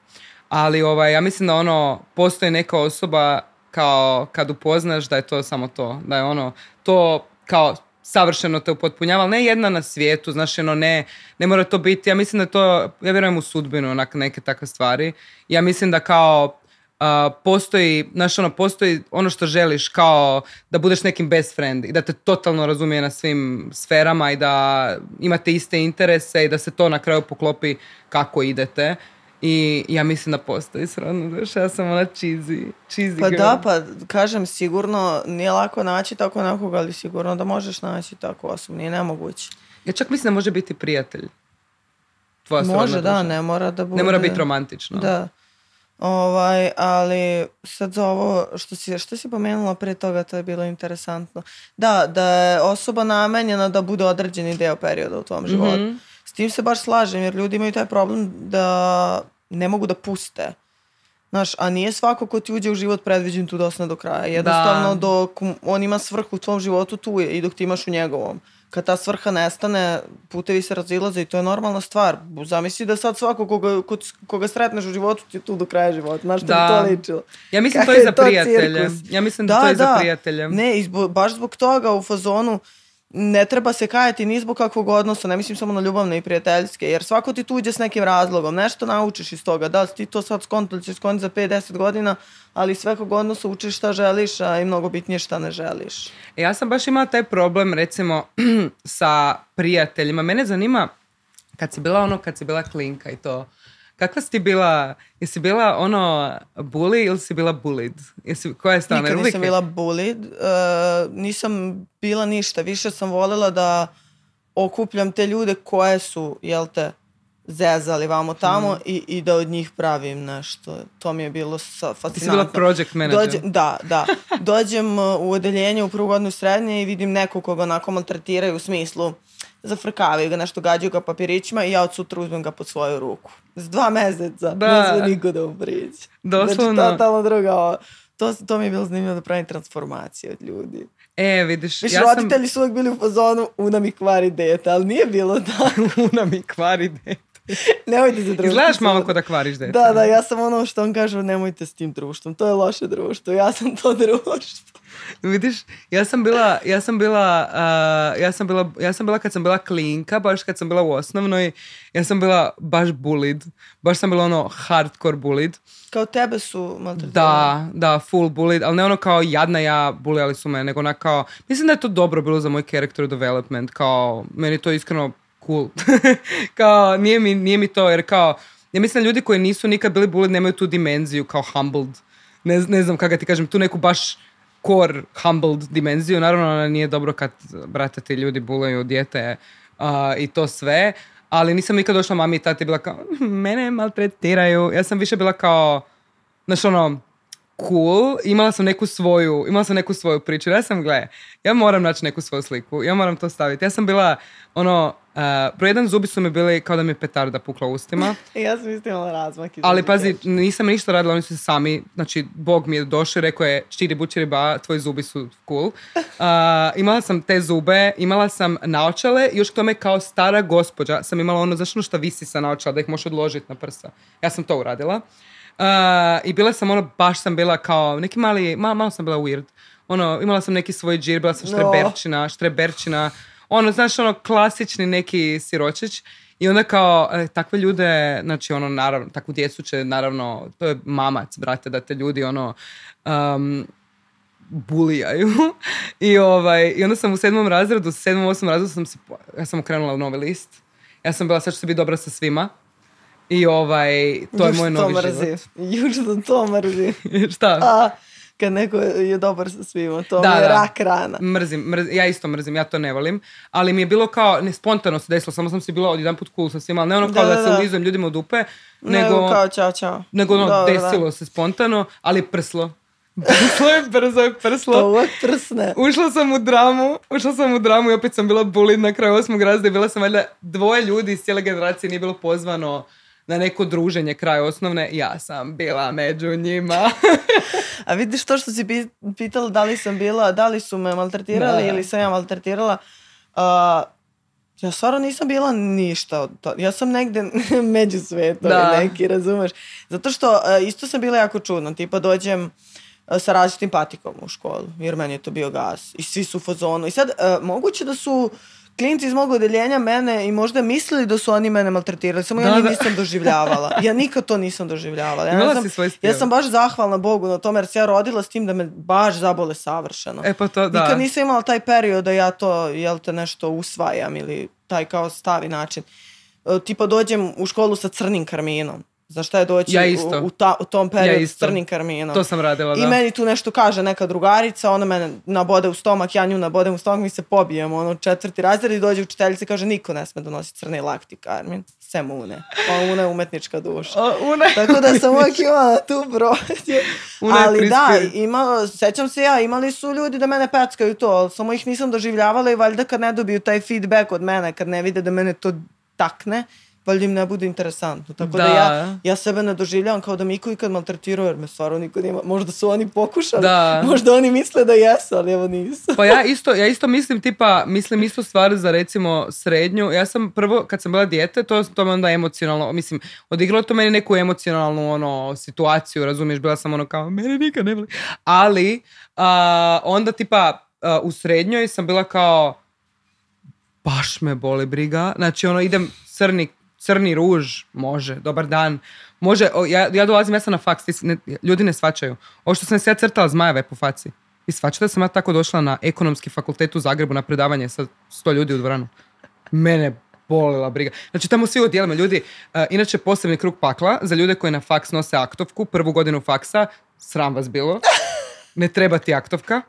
Ali ovaj, ja mislim da ono, postoji neka osoba kao kad upoznaš da je to samo to. Da je ono, to kao savršeno te upotpunjava, ali ne jedna na svijetu, znaš, ono, ne, ne mora to biti, ja mislim da to, ja vjerujem u sudbinu, onak, neke takve stvari. Ja mislim da kao postoji, znaš, ono, postoji ono što želiš kao da budeš nekim best friend i da te totalno razumije na svim sferama i da imate iste interese i da se to na kraju poklopi kako idete. I ja mislim da postoji srodno ja sam ona cheesy, cheesy Pa girl. da, pa kažem sigurno nije lako naći tako nekoga, ali sigurno da možeš naći tako osobu, nije nemoguće. Ja čak mislim da može biti prijatelj. Tvoja Može, da, duša. ne mora da bude... Ne mora biti romantično. Da. Ovaj, ali sad za ovo što si, što si pomenula pre toga, to je bilo interesantno. Da, da je osoba namenjena da bude određeni deo perioda u tvom životu. Mhm. S tim se baš slažem, jer ljudi imaju taj problem da ne mogu da puste. Znaš, a nije svako ko ti uđe u život predviđen tu da ostane do kraja. Jednostavno, Da. dok on ima svrhu u tvom životu, tu je i dok ti imaš u njegovom. Kad ta svrha nestane, putevi se razilaze i to je normalna stvar. Zamisli da sad svako koga, ko- koga sretneš u životu ti je tu do kraja života. Znaš što Da. bi to ličilo? Ja mislim Kakav to je za prijatelje. Ja mislim da, to i za prijatelje. Ne, i zbo- baš zbog toga u fazonu ne treba se kajati ni zbog kakvog odnosa, ne mislim samo na ljubavne i prijateljske, jer svako ti tuđe s nekim razlogom, nešto naučiš iz toga, da li ti to sad skonto ćeš skonto za 5-10 godina, ali svakog odnosa učiš šta želiš, a i mnogo bitnije šta ne želiš. Ja sam baš imala taj problem recimo <clears throat> sa prijateljima. Mene zanima kad si bila ono, kad si bila klinka i to. Kakva si ti bila, jesi bila ono bully ili si bila bullied? Jesi, koja je strana? Nikad nisam bila bullied, uh, nisam bila ništa, više sam voljela da okupljam te ljude koje su, jel te, zezali vamo tamo i, i da od njih pravim nešto. To mi je bilo fascinantno. Ti si bila project manager. Dođe, da, da. Dođem u odeljenje u prvu godinu srednje i vidim nekog koga onako maltretiraju u smislu zafrkavaju ga, nešto gađaju ga papirićima i ja od sutra uzmem ga pod svoju ruku. S dva meseca. Da. Ne sme niko da mu priđe. Doslovno. Znači, totalno druga. To, to mi je bilo zanimljivo da pravim transformacije od ljudi. E, vidiš, Viš, ja sam... roditelji su uvijek bili u fazonu una mi kvari dete, ali nije bilo <laughs> tako. Una mi kvari dete. Nemojte se družiti. Izgledaš malo ovim. ko da kvariš dete. Da, da, ja sam ono što on kaže, nemojte s tim društvom, to je loše društvo, ja sam to društvo. Vidiš, ja sam bila, ja sam bila, a, ja sam bila, ja sam bila kad sam bila klinka, baš kad sam bila u osnovnoj, ja sam bila baš bullied. Baš sam bila ono hardcore bullied. Kao tebe su maltretirali. Da, da, full bullied, ali ne ono kao jadna ja, bulijali su me, nego ona kao, mislim da je to dobro bilo za moj character development, kao, meni je to iskreno cool. <laughs> kao, nije mi, nije mi to, jer kao, ja mislim da ljudi koji nisu nikad bili bullied nemaju tu dimenziju kao humbled. Ne, ne znam kako ti kažem, tu neku baš core humbled dimenziju. Naravno, ona nije dobro kad, brate, ti ljudi bulaju dijete a, i to sve. Ali nisam nikad došla mami i tati bila kao, <laughs> mene maltretiraju. Ja sam više bila kao, znaš ono, cool, imala sam neku svoju, imala sam neku svoju priču. Ja sam, gle, ja moram naći neku svoju sliku, ja moram to staviti. Ja sam bila, ono, uh, broj jedan zubi su mi bili kao da mi je petarda pukla u ustima. <laughs> Ja sam isto imala razmak. Ali pazi, nisam ništa radila, oni su se sami, znači, Bog mi je došao i rekao je, čiri bučiri ba, tvoji zubi su cool. Uh, <laughs> imala sam te zube, imala sam naočale i još k tome kao stara gospođa sam imala ono, znaš ono što visi sa naočala, da ih možeš odložiti na prsa. Ja sam to uradila. Uh, I bila sam ono, baš sam bila kao, neki mali, malo, malo sam bila weird. Ono, imala sam neki svoj džir, bila sam No. štreberčina, štreberčina. Ono, znaš, ono, klasični neki siročić. I onda kao, e, takve ljude, znači ono, naravno, takvu djecu će, naravno, to je mamac, brate, da te ljudi, ono, um, bulijaju. <laughs> I, ovaj, I onda sam u sedmom razredu, u sedmom, osmom razredu sam se, ja sam okrenula u novi list. Ja sam bila, sad ću se biti dobra sa svima. I ovaj, to je Juž moj novi mrzim. život. Juž da to mrzim. <laughs> Šta? A, kad neko je dobar sa svima, to Da, mi je da. rak rana. Mrzim, mrzim, ja isto mrzim, ja to ne volim. Ali mi je bilo kao, ne spontano se desilo, samo sam si bila odjedan put cool sa svima, ali ne ono kao Da, da, da, se ulizujem ljudima u dupe, Nego, nego, kao čao, čao. nego ono, da, da. desilo se spontano, ali prslo. <laughs> Brzo je, brzo je prslo. To uvek prsne. Ušla sam u dramu, ušla sam u dramu i opet sam bila bullied na kraju osmog razreda i bila sam valjda dvoje ljudi iz cijele generacije nije bilo pozvano na neko druženje kraj osnovne, ja sam bila među njima. <laughs> A vidiš to što si pi- pitala da li sam bila, da li su me maltretirali Da. ili sam ja maltretirala. Uh, ja stvarno nisam bila ništa od toga. Ja sam negde <laughs> među svetovi Da. neki, razumeš? Zato što uh, isto sam bila jako čudna. Tipa dođem uh, sa različitim patikom u školu, jer meni je to bio gas. I svi su u fazonu. I sad, uh, moguće da su klinci iz mog odeljenja mene i možda mislili da su oni mene maltretirali, samo ja Da, njih da. nisam doživljavala. Ja nikad to nisam doživljavala. Ja, ne Imala znam, si svoj stil. ja sam baš zahvalna Bogu na tome jer sam ja rodila s tim da me baš zabole savršeno. E pa to da. Nikad nisam imala taj period da ja to, jel te, nešto usvajam ili taj kao stavi način. E, tipa dođem u školu sa crnim karminom. Za šta je doći Ja isto. U, u, ta- u tom periodu s isto. crnim karminom. To sam radila, da. I meni tu nešto kaže neka drugarica, ona mene nabode u stomak, ja nju nabodem u stomak, mi se pobijemo, ono, četvrti razred i dođe učiteljica i kaže niko ne sme donositi crni lakti karmin, sem une. Pa una je umetnička duša. O, una- Tako da sam uvijek <laughs> imala tu je Ali da, ima, sećam se ja, imali su ljudi da mene peckaju to, ali samo ih nisam doživljavala i valjda kad ne dobiju taj feedback od mene, kad ne vide da mene to takne, valjda im ne bude interesantno. Tako da, Da. ja, ja sebe ne doživljavam kao da me iko ikad maltretirao, jer me stvarno niko nema. Možda su oni pokušali, Da. <laughs> možda oni misle da jesu, ali evo nisu. Pa ja isto, ja isto mislim tipa, mislim isto stvar za recimo srednju. Ja sam prvo, kad sam bila dijete, to, to me onda emocionalno, mislim, odigralo to meni neku emocionalnu ono, situaciju, razumiješ, bila sam ono kao, mene nikad ne voli. Ali, a, onda tipa, a, u srednjoj sam bila kao, baš me boli briga. Znači, ono, idem crni, crni ruž, može, dobar dan. Može, o, ja, ja dolazim, ja sam na faks, ti ne- ljudi ne svačaju. Ovo što sam se ja crtala zmajeve po faci. I svačate da sam ja tako došla na ekonomski fakultet u Zagrebu na predavanje sa sto ljudi u dvoranu. Mene bolila briga. Znači tamo svi odjelima ljudi, uh, inače posebni krug pakla za ljude koji na faks nose aktovku, prvu godinu faksa, sram vas bilo. Ne treba ti aktovka.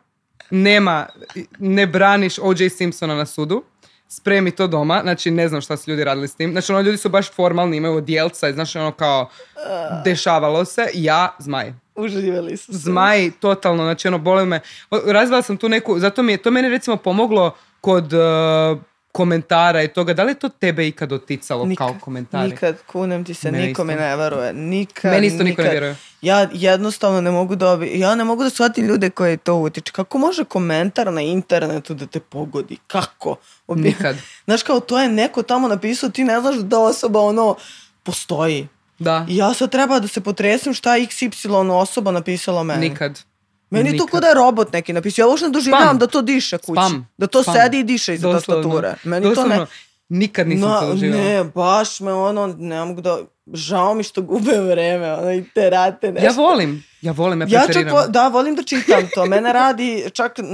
Nema, ne braniš O.J. Simpsona na sudu. Spremi to doma, znači ne znam šta su ljudi radili s tim. Znači ono ljudi su baš formalni, imaju odjelca i znaš ono kao dešavalo se. Ja, zmaj. Uživali su se. Zmaj, totalno, znači ono, boli me. Razvila sam tu neku, zato mi je, to meni recimo pomoglo kod uh, komentara i toga. Da li je to tebe ikad doticalo Nikad, kao komentari? Nikad, kunem ti se, nikome ne veruje. Nikad, Meni isto niko ne nikad. vjeruje. Ja jednostavno ne mogu da obi... Ja ne mogu da shvatim ljude koji to utiče. Kako može komentar na internetu da te pogodi? Kako? Obi- Nikad. <laughs> Znaš kao, to je neko tamo napisao, ti ne znaš da osoba ono postoji. Da, I ja sad treba da se potresem šta je XY osoba napisala meni. nikad. Meni je to kao da je robot neki napisao. Ja uopšte ne doživljavam da to diše kući. Spam. Da to Spam. sedi i diše iza tastature. Meni to Doslovno, ne... Nikad nisam Na- to doživjela. Ne, baš me ono, ne mogu da, žao mi što gube vreme, ono i terate nešto. Ja volim, ja volim, ja, Ja čak, vo- da, volim da čitam to. Mene radi, čak uh,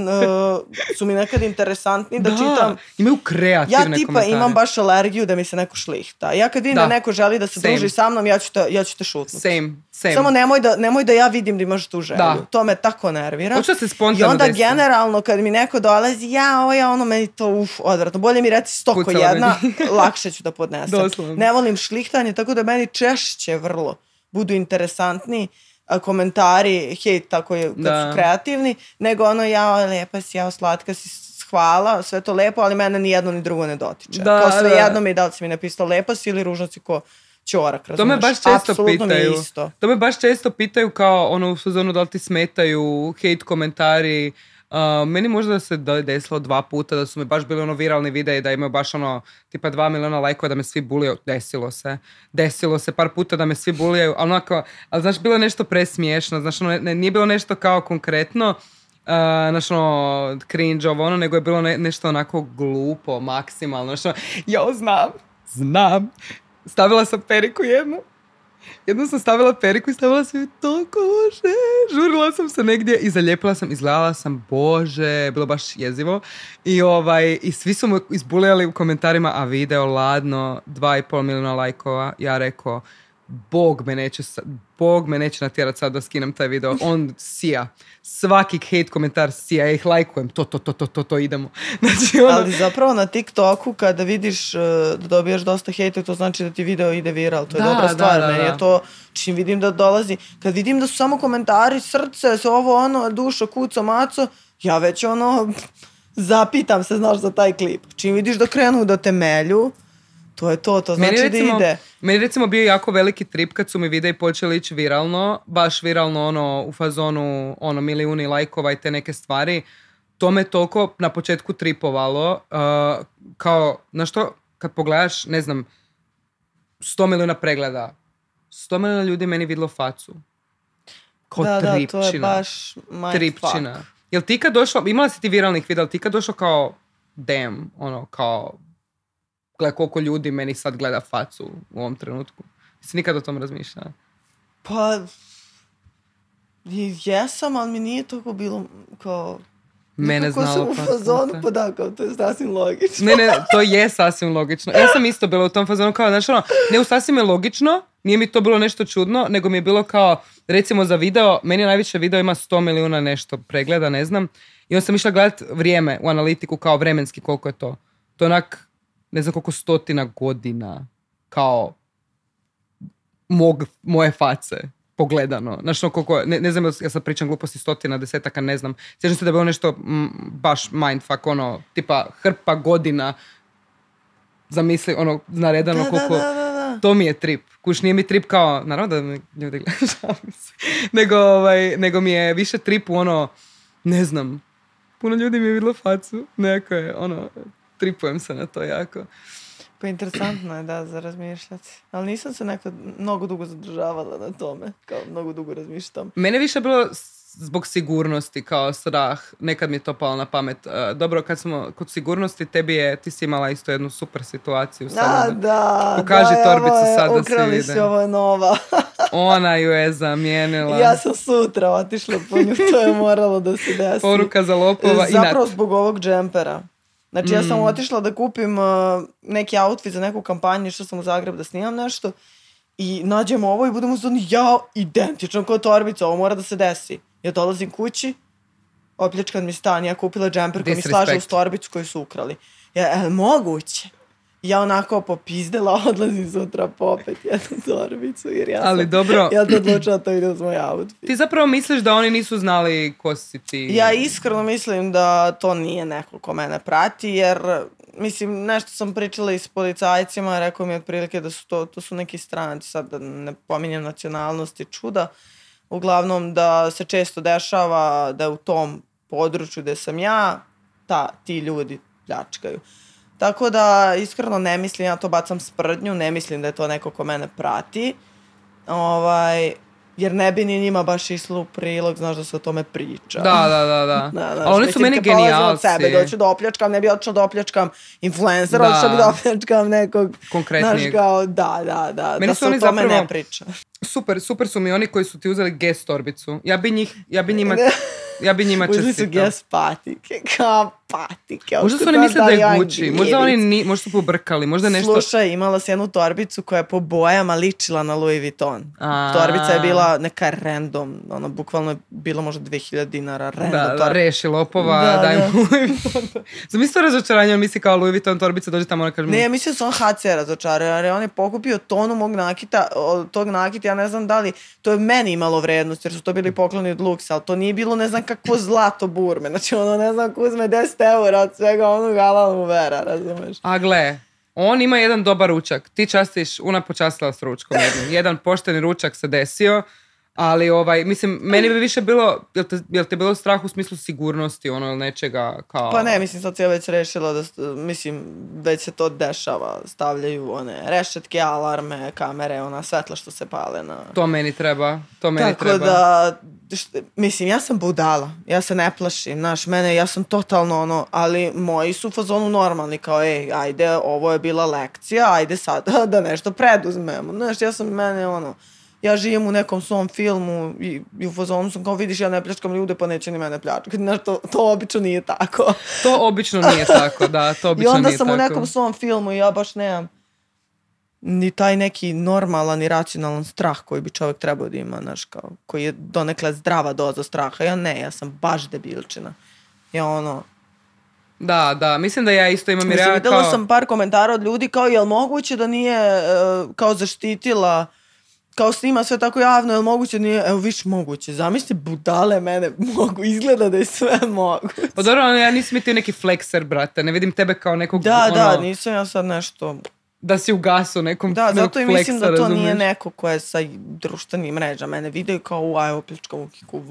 su mi nekad interesantni da, čitam. Imaju Ja kreativne tipa komentare. imam baš alergiju da mi se neko šlihta. Ja kad vidim da, Da. neko želi da se Same. druži sa mnom, ja ću te, ja ću te šutnuti. Same, same. Samo nemoj da, nemoj da ja vidim da imaš tu želju. Da. To me tako nervira. Hoće da se I spontano onda desi. generalno kad mi neko dolazi, ja, ovo ja, ono, meni to, uf, odvratno. Bolje mi reci stoko Pucala jedna, lakše ću da podnesem. Doslovno. Ne volim šlihtanje, tako da meni češće vrlo budu interesantni komentari, hejt, tako je, kad Da. su kreativni, nego ono, ja, lepa si, ja, slatka si, hvala, sve to lepo, ali mene ni jedno ni drugo ne dotiče. Da, Kao sve da. jedno mi da li si mi napisao lepa si ili ružno si ko ćorak, To me baš često je pitaju. isto. To me baš često pitaju kao ono u sezonu da li ti smetaju hate komentari. Uh, meni možda da se desilo dva puta da su mi baš bili ono viralni videi da imaju baš ono tipa dva miliona lajkova da me svi bulijaju. Desilo se. Desilo se par puta da me svi bulijaju. Ali onako, ali znaš, bilo je nešto presmiješno. Znaš, ono, ne, nije bilo nešto kao konkretno. Uh, znaš ono, cringe ovo ono, nego je bilo ne- nešto onako glupo, maksimalno. Znaš, ono, jo, znam, znam. Stavila sam periku jednu. Jednom sam stavila periku i stavila sam ju toliko loše. Žurila sam se negdje i zalijepila sam, izgledala sam, bože, bilo baš jezivo. I, ovaj, i svi su me izbulijali u komentarima, a video ladno, dva i pol milijuna lajkova. Ja rekao, Bog me neće, Bog me neće natjerat sad da skinem taj video. On sija. Svaki hate komentar sija. Ja ih lajkujem. To, to, to, to, to, to, idemo. <laughs> Znači, ono, Ali zapravo na TikToku kada vidiš uh, da dobijaš dosta hejta, to znači da ti video ide viral. To je Da, dobra da, stvar. da, Meni da. je to, čim vidim da dolazi, kad vidim da su samo komentari, srce, se ovo ono, duša, kuco, maco, ja već ono, <laughs> zapitam se, znaš, za taj klip. Čim vidiš da krenu da temelju, to je to, to znači meni, da recimo, ide. meni recimo bio jako veliki trip kad su mi videi počeli ići viralno, baš viralno ono u fazonu ono milijuni lajkova i te neke stvari. To me toliko na početku tripovalo, uh, kao, znaš što, kad pogledaš, ne znam, 100 milijuna pregleda, 100 milijuna ljudi meni vidlo facu. Ko da, da, tripčina. to je baš tripčina. Jel ti kad došlo, imala si ti viralnih videa, ti kad došlo kao, damn, ono, kao, gle koliko ljudi meni sad gleda facu u ovom trenutku. Jesi nikad o tom razmišljala? Pa, jesam, ali mi nije toliko bilo kao... Mene nekako sam znalo u fazonu, pa da, kao to je sasvim logično. Ne, ne, to je sasvim logično. Ja sam isto bila u tom fazonu kao, znaš ono, ne u sasvim je logično, nije mi to bilo nešto čudno, nego mi je bilo kao, recimo za video, meni najviše video ima 100 milijuna nešto pregleda, ne znam. I onda sam išla gledat vrijeme u analitiku kao vremenski koliko je to. To je onak, ne znam koliko stotina godina kao mog, moje face pogledano. Znaš, ono koliko, ne, ne znam, ja sad pričam gluposti stotina, desetaka, ne znam. Sjećam se da je bilo nešto mm, baš mindfuck, ono, tipa hrpa godina zamisli, ono, naredano Da, koliko... da, da, da. To mi je trip. Kuš, nije mi trip kao, naravno da me ljudi gledaju, <laughs> nego, ovaj, nego mi je više trip u ono, ne znam, puno ljudi mi je vidlo facu, neko je, ono, tripujem se na to jako. Pa interesantno je, da, za razmišljati. Ali nisam se nekad mnogo dugo zadržavala na tome. Kao mnogo dugo razmišljam. Mene više bilo zbog sigurnosti kao strah. Nekad mi je to palo na pamet. E, dobro, kad smo kod sigurnosti, tebi je, ti si imala isto jednu super situaciju. Da, sada da. Pokaži da, torbicu je- sad da se vide. si, ovo je nova. <laughs> Ona ju je zamijenila. ja sam sutra otišla po nju, to je moralo da se desi. Poruka za lopova. i Zapravo zbog ovog džempera. Znači ja sam Mm. otišla da kupim uh, neki outfit za neku kampanju, što sam u Zagreb da snimam nešto i nađemo ovo i budemo zoni, ja, identično kao torbica, ovo mora da se desi. Ja dolazim kući, opljačkan mi stan, ja kupila džemper koji mi slaže uz Disrespect. torbicu koju su ukrali. Ja, je moguće? Ja onako popizdela, <laughs> odlazim sutra popet jednu torbicu, jer ja Ali sam, dobro, ja sam odlučila to ide uz moj outfit. ti zapravo misliš da oni nisu znali ko si ti. Ja iskreno mislim da to nije neko ko mene prati, jer mislim, nešto sam pričala i s policajcima, rekao mi je otprilike da su to, to su neki stranci, sad da ne pominjem nacionalnosti čuda, uglavnom da se često dešava da u tom području gde sam ja, ta, ti ljudi pljačkaju. Tako da, iskreno ne mislim, ja to bacam sprdnju, ne mislim da je to neko ko mene prati. Ovaj, jer ne bi ni njima baš išlo u prilog, znaš da se o tome priča. Da, da, da, da. <laughs> Da, da, Ali oni su mislim, meni genijalci. Od sebe doću da opljačkam, ne bi otišla da opljačkam influencera, Da. otišla bi da opljačkam nekog, Konkretnijeg. znaš kao, da, da, da, Meni da su se o oni tome zapravo- ne priča. Super, super su mi oni koji su ti uzeli guest torbicu. Ja bi njih, ja bi njima, ja bi njima <laughs> Uzeli su čestitao. ges patike, kao patike. Možda su oni mislili da je Gucci, možda oni ni, možda su pobrkali, možda nešto... Slušaj, imala si jednu torbicu koja je po bojama ličila na Louis Vuitton. A. Torbica je bila neka random, ono, bukvalno je bilo možda 2000 dinara random Da, da, torbica. reši lopova, Da, daj da. mu Louis Vuitton. Zamisli razočaranje, on misli kao Louis Vuitton torbica, dođe tamo, ona kaže mu, Ne, ja mislio sam on HC razočarao, jer je on je pokupio tonu mog nakita, od tog nakita, ja ne znam da li, to je meni imalo vrednost, jer su to bili pokloni od Luxa, ali to nije bilo ne znam kakvo zlato burme, znači ono ne znam ko uzme 10 eura od svega onog halal mu vera, razumeš? a gle, on ima jedan dobar ručak, ti častiš, Una počastila s ručkom jednim, jedan pošteni ručak se desio, ali ovaj, mislim, meni bi više bilo, jel te, jel te bilo strah u smislu sigurnosti, ono, ili nečega, kao... Pa ne, mislim sad se već rešila da, mislim, već se to dešava, stavljaju one rešetke, alarme, kamere, ona svetla što se pale na... To meni treba, to meni Tako treba. da, št- mislim, ja sam budala, ja se ne plašim, znaš, mene, ja sam totalno ono, ali moji su u fazonu normalni, kao, ej, ajde, ovo je bila lekcija, ajde sad <laughs> da nešto preduzmemo, znaš, ja sam, mene, ono, ja živim u nekom svom filmu i, i u fazonu sam kao, vidiš, ja ne pljačkam ljude, pa neće ni mene pljačkati, <laughs> znaš, to, to obično nije tako. To obično nije tako, da, to <laughs> I obično onda nije sam tako. u nekom svom filmu i ja baš nemam, ni taj neki normalan i racionalan strah koji bi čovjek trebao da ima, znaš, kao, koji je donekle zdrava doza straha. Ja ne, ja sam baš debilčina. Ja ono, Da, da, mislim da ja isto imam Mislim, ja kao... sam par komentara od ljudi kao jel moguće da nije e, kao zaštitila kao snima sve tako javno, jel moguće nije, evo viš moguće, zamisli budale mene <laughs> mogu, izgleda da je sve moguće. Pa dobro, ono, ja nisam ti neki flexer, brate, ne vidim tebe kao nekog, Da, ono, da, nisam ja sad nešto, da si u gasu nekom da, zato i mislim da to nije neko ko je sa društvenim mreža, mene vide kao u aj opljačkam u kiku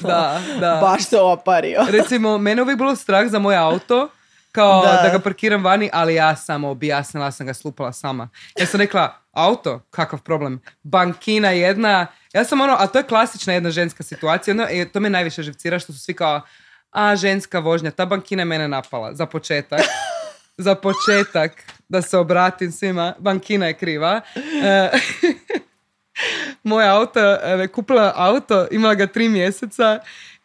Da, da. baš se opario. Recimo, mene uvijek bilo strah za moj auto, kao da. Da. ga parkiram vani, ali ja sam objasnila, sam ga slupala sama. Ja sam rekla, auto, kakav problem? Bankina jedna, ja sam ono, a to je klasična jedna ženska situacija, ono, e, to me najviše živcira što su svi kao, a ženska vožnja, ta bankina je mene napala, za početak. <laughs> za početak, da se obratim svima, bankina je kriva. E, <laughs> moj auto, e, kupila auto, imala ga tri mjeseca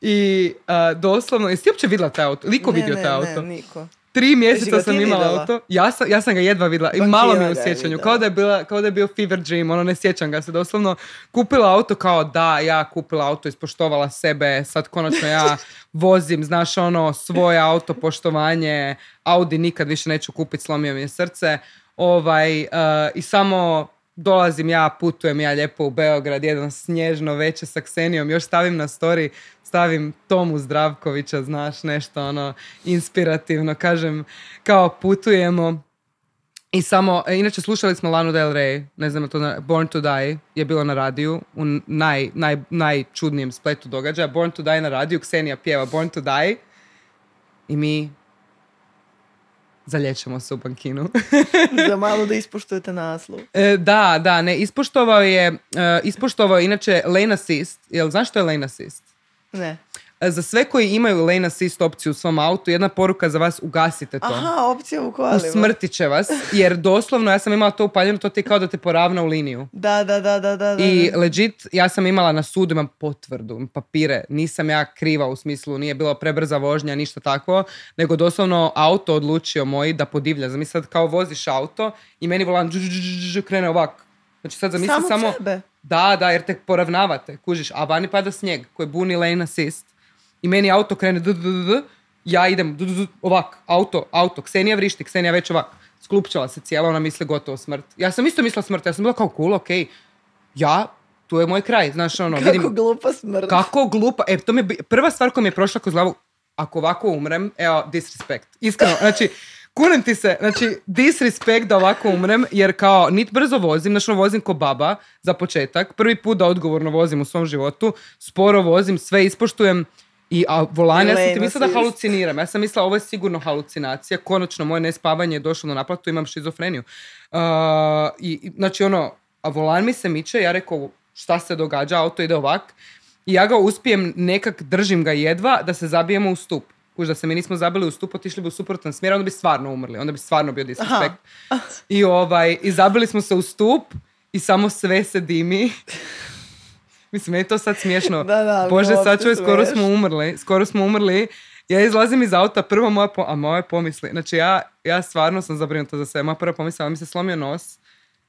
i a, doslovno, jesi ti uopće vidjela taj auto? Liko Ne, vidio ne, taj ne, auto? niko. Tri mjeseca ga sam imala vidjela? auto. Ja sam, ja sam ga jedva vidjela i malo mi je u sjećanju. Kao da je, bila, kao da je bio fever dream, ono ne sjećam ga se doslovno. Kupila auto kao da, ja kupila auto, ispoštovala sebe, sad konačno ja <laughs> vozim, znaš ono, svoje auto, poštovanje, Audi nikad više neću kupiti, slomio mi je srce. Ovaj, eh, I samo dolazim ja, putujem ja lijepo u Beograd, jedan snježno veće sa Ksenijom, još stavim na story, stavim Tomu Zdravkovića, znaš, nešto ono inspirativno, kažem, kao putujemo i samo, e, inače slušali smo Lanu Del Rey, ne znam, to Born to Die je bilo na radiju, u naj, naj, najčudnijem spletu događaja, Born to Die na radiju, Ksenija pjeva Born to Die i mi zalječemo se u bankinu. <laughs> Za malo da <laughs> ispoštujete naslov. E, da, da, ne, ispoštovao je, e, ispoštovao je inače lane assist, jel znaš što je lane assist? Ne. Za sve koji imaju lane assist opciju u svom autu, jedna poruka za vas, ugasite to. Aha, opcija u kolima. Usmrtit će vas, jer doslovno, ja sam imala to upaljeno, to ti je kao da te poravna u liniju. Da, da, da, da, da. I legit, ja sam imala na sudu, imam potvrdu, papire, nisam ja kriva u smislu, nije bilo prebrza vožnja, ništa tako, nego doslovno auto odlučio moj da podivlja. Zamisli sad kao voziš auto i meni volan krene ovak. Znači sad zamisli Samo samo... sebe. Da, da, jer te poravnavate, kužiš, a vani pada snijeg koji buni lane assist i meni auto krene d, d, d, d, ja idem d, d, d, ovak, auto, auto, Ksenija vrišti, Ksenija već ovak, sklupčala se cijela, ona misli gotovo smrt. Ja sam isto mislila smrt, ja sam bila kao cool, okej, ja, tu je moj kraj, znaš ono, Kako vidim, glupa smrt. kako glupa, e, to mi prva stvar koja mi je prošla kroz glavu, ako ovako umrem, evo, disrespect, iskreno, znači, kunem ti se, znači, disrespect da ovako umrem, jer kao, nit brzo vozim, znači, vozim ko baba, za početak, prvi put da odgovorno vozim u svom životu, sporo vozim, sve ispoštujem, i a volan, ja sam ti mislila da haluciniram. Ja sam mislila ovo je sigurno halucinacija. Konačno moje nespavanje je došlo na naplatu, imam šizofreniju. Uh, i, znači ono, a volan mi se miče, ja rekao šta se događa, auto ide ovak. I ja ga uspijem, nekak držim ga jedva da se zabijemo u stup. Kuž, da se mi nismo zabili u stup, otišli bi u suprotan smjer, onda bi stvarno umrli, onda bi stvarno bio disrespekt. I, ovaj, I zabili smo se u stup i samo sve se dimi. <laughs> Mislim, meni je to sad smiješno. <laughs> Da, da, Bože, sad čovjek, skoro smo umrli. Skoro smo umrli. Ja izlazim iz auta, prvo moja, po- a moje pomisli, znači ja, ja stvarno sam zabrinuta za sve. Moja prva pomisla, mi se slomio nos,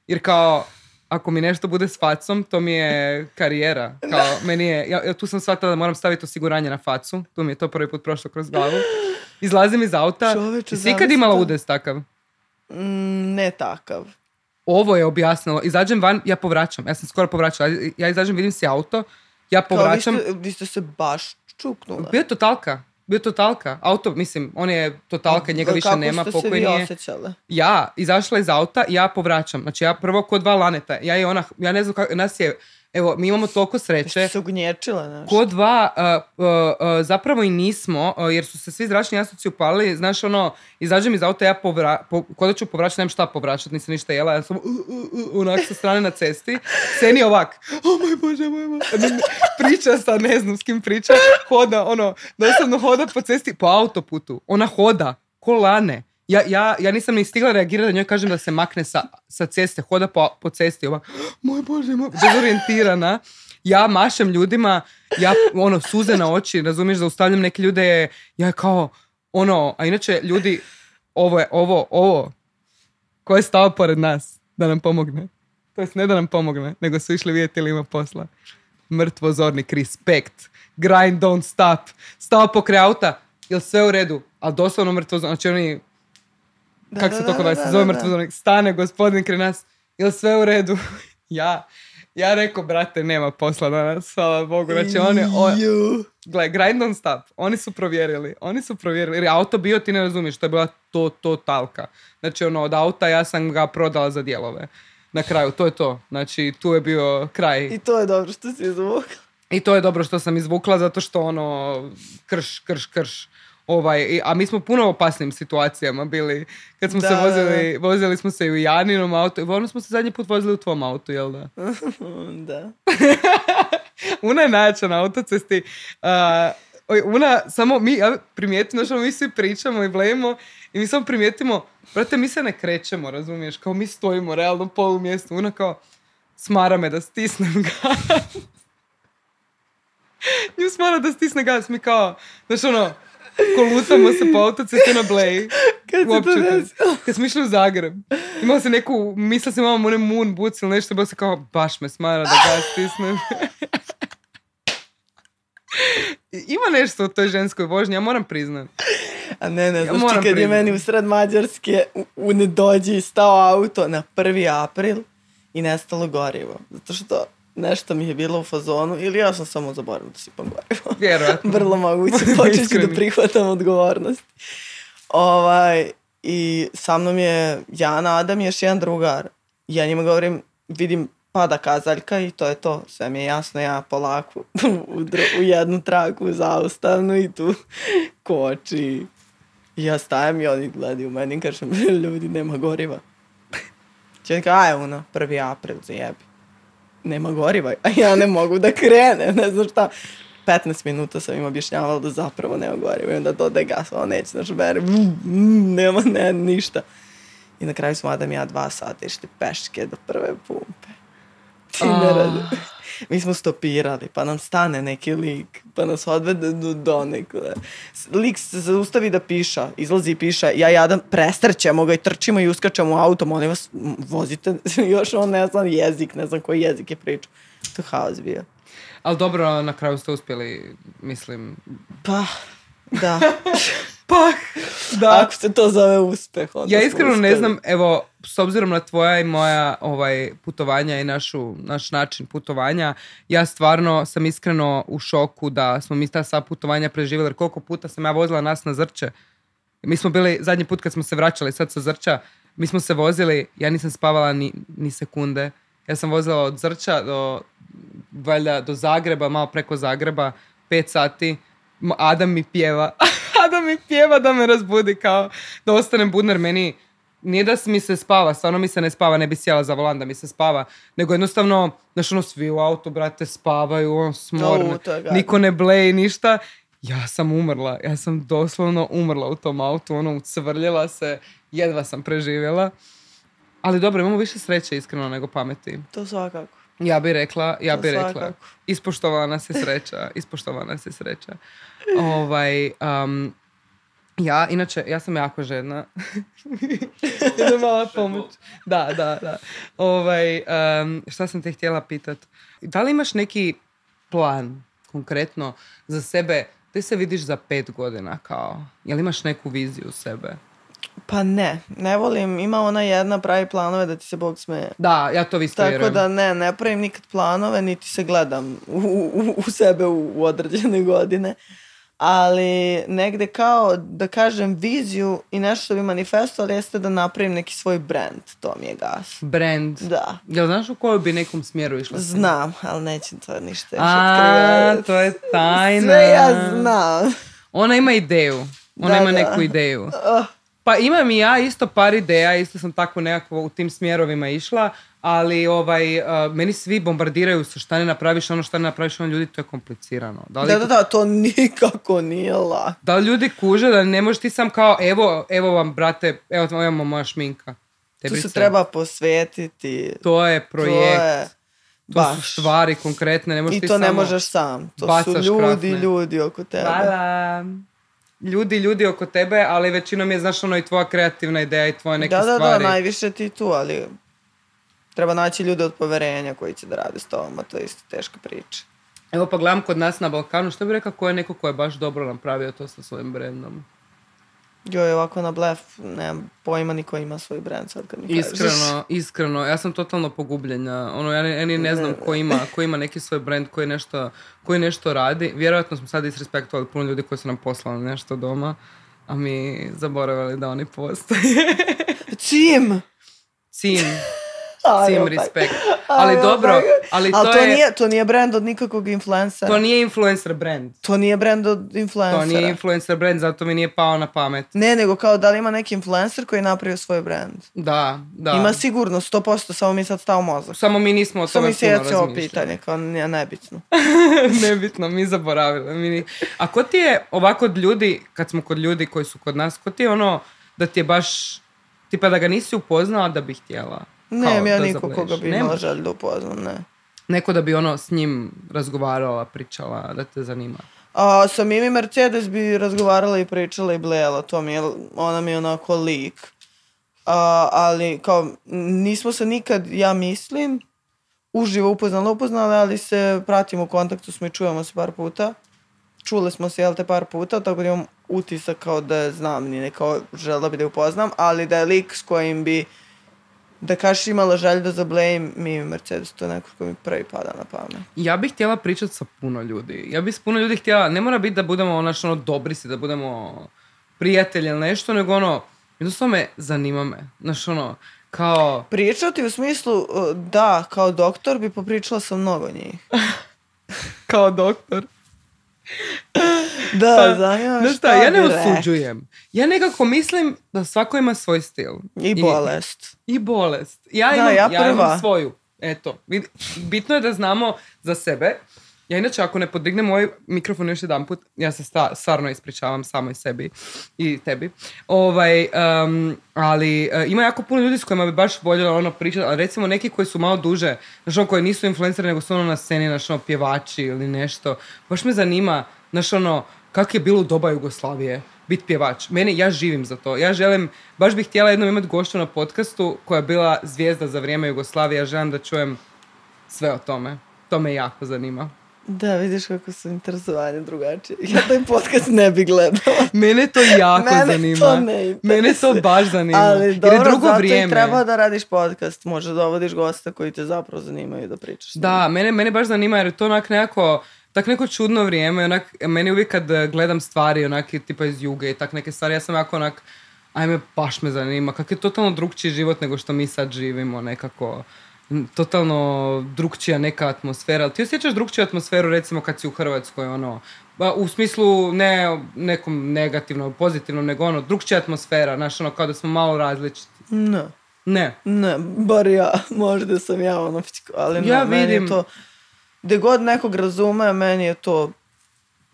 jer kao, ako mi nešto bude s facom, to mi je karijera. Kao, meni je, ja, ja tu sam shvatila da moram staviti osiguranje na facu, tu mi je to prvi put prošlo kroz glavu. Izlazim iz auta, Čoveče, jesi ikad zamisli imala udes takav? Mm, ne takav. Ovo je objasnilo. Izađem van, ja povraćam. Ja sam skoro povraćala. Ja izađem, vidim si auto, ja Kao, povraćam. vi, ste, vi ste se baš čuknula. Bio je totalka. Bio je totalka. Auto, mislim, on je totalka, njega više Kako nema, ste se vi osjećale? Ja, izašla iz auta, ja povraćam. Znači, ja prvo kod dva laneta. Ja i ona, ja ne znam kako, nas je, evo, mi imamo toliko sreće. se ugnječile nešto? Ko dva, uh, uh, uh, zapravo i nismo, jer su se svi zračni jastuci upalili, znaš ono, izađem iz auta, ja povra, po, ko da ću povraćati, nemam šta povraćati, nisam ništa jela, ja sam onak sa strane na cesti, Seni ovak, o moj bože, moj bože, priča sa, ne znam s kim priča, hoda, ono, doslovno hoda po cesti, po autoputu, ona hoda, ko lane, ja, ja, ja nisam ni stigla reagirati da njoj kažem da se makne sa, sa ceste, hoda po, po cesti, ovak, moj bože, moj, dezorijentirana, ja mašem ljudima, ja ono suze na oči, razumiješ, zaustavljam neke ljude, ja kao ono, a inače ljudi, ovo je, ovo, ovo, ko je stao pored nas? da nam pomogne. To jest ne da nam pomogne, nego su išli vidjeti ili ima posla. Mrtvo zornik, respekt. Grind don't stop. Stao pokraj auta, jel sve u redu? Ali doslovno mrtvo zornik. Znači oni, kako se to kod vas se zove mrtvo? Stane gospodin kraj nas, jel sve u redu? <laughs> ja, ja rekao, brate, nema posla danas, hvala Bogu. Znači oni, o. Gle, grind don't stop. Oni su provjerili. Oni su provjerili. Jer je auto bio, ti ne razumiješ, to je bila to, to talka. Znači, ono, od auta ja sam ga prodala za dijelove. Na kraju, to je to. Znači, tu je bio kraj. I to je dobro što si izvukla. I to je dobro što sam izvukla, zato što, ono, krš, krš, krš. Ovaj, a mi smo puno opasnim situacijama bili. Kad smo Da, se da, vozili, vozili smo se i u Janinom autu. Ono smo se zadnji put vozili u tvom autu, jel da? <laughs> da. <laughs> Una je najjača na autocesti. Uh, Una, samo mi, ja primijetim, znači mi svi pričamo i blejimo i mi samo primijetimo, brate, mi se ne krećemo, razumiješ, kao mi stojimo realno polu mjestu. Una kao, smara me da stisnem <laughs> gas. Nju smara da stisne gas, mi kao, znači ono, kolutamo se po autocesti na bleji. <laughs> Kad se to Uopće desilo? Kad smo išli u Zagreb, imala se neku, mislila sam imamo one moon boots ili nešto, bilo se kao, baš me smara da gas stisnem. <laughs> Ima nešto u toj ženskoj vožnji, ja moram priznat. A ne, ne, znaš ti kad je priznat. meni u sred Mađarske u, u nedođi stao auto na 1. april i nestalo gorivo. Zato što nešto mi je bilo u fazonu ili ja sam samo zaboravila da sipam gorivo. <laughs> Vjerojatno. Vrlo moguće, počet ću da prihvatam odgovornost. Ovaj, I sa mnom je Jana, Adam i još jedan drugar. Ja njima govorim, vidim pada kazaljka i to je to. Sve mi je jasno, ja polako <laughs> u, dru- u jednu traku zaustavnu i tu <laughs> koči. I ja stajem i oni gledaju u meni i kažem, ljudi, nema goriva. Će kao, aj ono, prvi april, zajebi. Nema goriva, a ja ne mogu da krenem, ne znam šta. 15 minuta sam im objašnjavala da zapravo nema goriva i onda dodaj gas, ono neće na žbere, nema ne, ništa. I na kraju smo Adam i ja dva sata išli peške do prve pumpe. Ti ne Ah. radi. <laughs> Mi smo stopirali, pa nam stane neki lik, pa nas odvede do, do nekole. Lik se zaustavi da piša, izlazi i piša, ja i Adam prestrćemo ga i trčimo i uskačemo u auto, molim vas, vozite, <laughs> još on ne znam jezik, ne znam koji jezik je pričao. To je haos bio. Ali dobro, na kraju ste uspjeli, mislim... Pa, da. <laughs> Pa, da. Ako se to zove uspeh, onda Ja iskreno ne znam, evo, s obzirom na tvoja i moja ovaj, putovanja i našu, naš način putovanja, ja stvarno sam iskreno u šoku da smo mi ta sva putovanja preživjeli, jer koliko puta sam ja vozila nas na Zrče. Mi smo bili, zadnji put kad smo se vraćali sad sa Zrča, mi smo se vozili, ja nisam spavala ni, ni sekunde. Ja sam vozila od Zrča do, valjda, do Zagreba, malo preko Zagreba, pet sati. Adam mi pjeva. <laughs> Adam mi pjeva da me razbudi kao da ostanem budna jer meni nije da mi se spava, stvarno mi se ne spava, ne bi sjela za volan da mi se spava, nego jednostavno, znaš ono, svi u autu, brate, spavaju, on je gadno. niko ne bleji ništa. Ja sam umrla, ja sam doslovno umrla u tom autu, ono, ucvrljila se, jedva sam preživjela. Ali dobro, imamo više sreće iskreno nego pameti. To svakako. Ja bi rekla, ja To bi rekla. svakako. Nas je sreća, ispoštovala nas je sreća. Ovaj, um, ja, inače, ja sam jako žedna. <laughs> Jedna mala pomoć. Da, da, da. Ovaj, um, šta sam te htjela pitat? Da li imaš neki plan konkretno za sebe? Ti se vidiš za pet godina kao? Jel imaš neku viziju sebe? Pa ne, ne volim, ima ona jedna pravi planove da ti se Bog smeje. Da, ja to isto Tako vjerujem. da ne, ne pravim nikad planove, niti se gledam u, u, u sebe u, u određene godine. Ali negde kao, da kažem, viziju i nešto što bi manifestovali jeste da napravim neki svoj brand. To mi je gas. Brand. Da. Jel znaš u koju bi nekom smjeru išla? Znam, ali nećem to ništa još A, to je tajna. Sve ja znam. Ona ima ideju. Ona Da, ima da. neku ideju. Pa imam i ja isto par ideja, isto sam tako nekako u tim smjerovima išla, ali ovaj, uh, meni svi bombardiraju sa šta ne napraviš, ono šta ne napraviš, ono ljudi, to je komplicirano. Da li, da, da, da, to nikako nije lako. da li ljudi kuže da ne možeš ti sam kao, evo, evo vam, brate, evo vam imamo moja šminka. Tu Tebrice. se treba posvetiti. To je projekt, To je to su baš. stvari konkretne, ne možeš I ti to ne samo- možeš sam. To su ljudi, krafne. ljudi oko tebe. Hvala. Ljudi, ljudi oko tebe, ali većinom je, znaš, ono i tvoja kreativna ideja i tvoje neke da, da, stvari. da, najviše ti tu, ali Treba naći ljude od poverenja koji će da rade s tobom, a to je isto teška priča. Evo pa gledam kod nas na Balkanu, što bi rekao ko je neko ko je baš dobro napravio to sa svojim brendom? Joj, ovako na blef, nemam pojma niko ima svoj brand sad kad mi kažeš. Iskreno, iskreno, ja sam totalno pogubljenja. Ono, ja, ne, ja ni ne znam ko ima, ko ima neki svoj brand koji nešto, koji nešto radi. Vjerojatno smo sad isrespektovali puno ljudi koji su nam poslali nešto doma, a mi zaboravili da oni postoje. Čim? Cim, Opet. respekt. <laughs> Ali dobro, ali Ali to, to, je, nije, to nije brand od nikakvog influencera. to nije influencer brand. To nije brand od influencera. To nije influencer brand, zato mi nije pao na pamet. Ne, nego kao da li ima neki influencer koji je napravio svoj brand. Da, da. Ima sigurno, 100%, samo mi sad stao mozak. Samo mi nismo o Samo tome mi se puno jeca ovo razmišljali. pitanje, kao nije nebitno. <laughs> Nebitno, mi zaboravili. Mi ni... A ko ti je ovako od ljudi, kad smo kod ljudi koji su kod nas, ko ti je ono da ti je baš, tipa da ga nisi upoznala da bi htjela? Nemam Kao ja zablejiš. koga bi imala želju da upoznam, ne. Neko da bi ono s njim razgovarala, pričala, da te zanima. A sa Mimi Mercedes bi razgovarala i pričala i blejala, to mi je, ona mi je onako lik. A, ali kao, nismo se nikad, ja mislim, uživo upoznali, upoznali, ali se pratimo u kontaktu smo i čujemo se par puta. Čule smo se, jel te, par puta, tako da imam utisak kao da je znam, nije kao žela bi da je upoznam, ali da je lik s kojim bi da kažeš imala želju da zablejim Mimi Mercedes, to je neko ko mi prvi pada na pamet. Ja bih htjela pričati sa puno ljudi. Ja bih s puno ljudi htjela, ne mora biti da budemo ono, ono dobri si, da budemo prijatelji ili nešto, nego ono, jednostavno me zanima me. Znaš ono, kao, Pričati u smislu, uh, da, kao doktor bi popričala sa mnogo njih. <laughs> kao doktor. <laughs> Da, Pa, Znaš šta ja ne osuđujem. Ja nekako mislim da svako ima svoj stil. I bolest. I, bolest. Ja Da, imam, ja ja imam prva. svoju. Eto, bitno je da znamo za sebe. Ja inače, ako ne podignem ovaj mikrofon još jedan put, ja se sta, stvarno ispričavam samoj sebi i tebi. Ovaj, em, ali e, ima jako puno ljudi s kojima bi baš voljela ono pričati, ali recimo neki koji su malo duže, znaš ono, koji nisu influenceri, nego su ono na sceni, znaš ono, pjevači ili nešto. Baš me zanima, znaš ono, kako je bilo u doba Jugoslavije biti pjevač. Meni, ja živim za to. Ja želim, baš bih htjela jednom imati gošću na podcastu koja je bila zvijezda za vrijeme Jugoslavije. Ja želim da čujem sve o tome. To me jako zanima. Da, vidiš kako su interesovanje drugačije. Ja taj podcast ne bi gledala. <laughs> Mene to jako Mene zanima. to ne. Mene to baš zanima. Ali Jer dobro, je drugo zato vrijeme. i treba da radiš podcast. Možda dovodiš gosta koji te zapravo zanimaju da pričaš. Da, mene, mene baš zanima jer je to onak nekako tak neko čudno vrijeme, onak, meni uvijek kad eh, gledam stvari onak tipa iz juge i tak neke stvari, ja sam jako onak, ajme, baš me zanima, kak je totalno drugčiji život nego što mi sad živimo, nekako, totalno drugčija neka atmosfera. Ali ti osjećaš drugčiju atmosferu recimo kad si u Hrvatskoj, ono, ba, u smislu ne nekom negativnom, pozitivnom, nego ono, drugčija atmosfera, znaš, ono, kao da smo malo različiti. Ne. Ne. Ne, bar ja, <laughs> možda sam ja ono, ali ne, Ja meni je vidim. to, gde god nekog razume, meni je to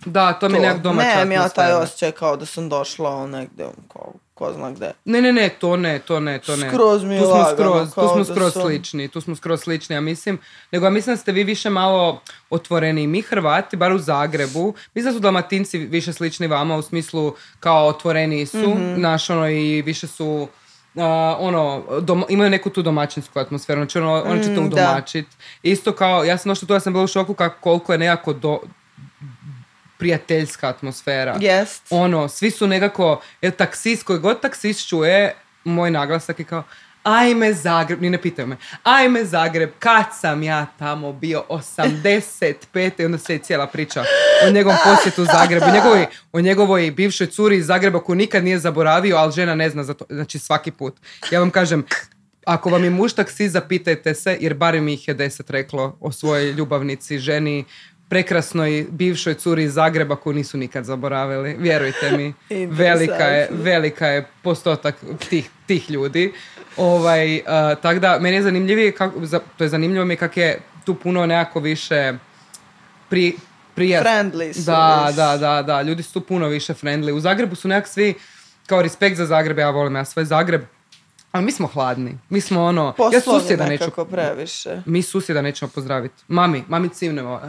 Da, to mi je to. nekak domaća Nemam ja taj atmosfera. osjećaj kao da sam došla on negde, kao, ko zna gde. Ne, ne, ne, to ne, to ne, to ne. Skroz mi je tu smo lagano, skroz, tu smo da skroz sam- slični, tu smo skroz slični, ja mislim. Nego ja mislim da ste vi više malo otvoreni. Mi Hrvati, bar u Zagrebu, mislim da su Dalmatinci više slični vama u smislu kao otvoreni su, Mhm. znaš, ono, i više su a, ono, doma- imaju neku tu domaćinsku atmosferu, znači ono, oni će to Mm, da. udomačit. Isto kao, ja sam došla tu, ja sam bila u šoku kako koliko je nekako do, prijateljska atmosfera Jest. ono, svi su nekako, jer taksist, koji god taksist čuje, moj naglasak je kao, ajme Zagreb, ni ne pitaju me, ajme Zagreb, kad sam ja tamo bio 85. i onda se je cijela priča o njegovom posjetu Zagrebu, o njegovoj, o njegovoj bivšoj curi iz Zagreba koju nikad nije zaboravio, ali žena ne zna za to, znači svaki put. Ja vam kažem, ako vam je muž taksist, zapitajte se, jer barem ih je deset reklo o svojoj ljubavnici, ženi, prekrasnoj bivšoj curi iz Zagreba koju nisu nikad zaboravili. Vjerujte mi, <laughs> velika je, velika je postotak tih, tih ljudi. Ovaj, uh, tako da, meni je zanimljivije, kako, za, to je zanimljivo mi je kak je tu puno nekako više pri, prije... Friendly su Da, da, da, da, ljudi su tu puno više friendly. U Zagrebu su nekak svi, kao respekt za Zagreb, ja volim ja svoj Zagreb, ali mi smo hladni. Mi smo ono, ja Poslovno susjeda neću previše. mi susjeda nećemo pozdraviti. Mami, mami cimnemo.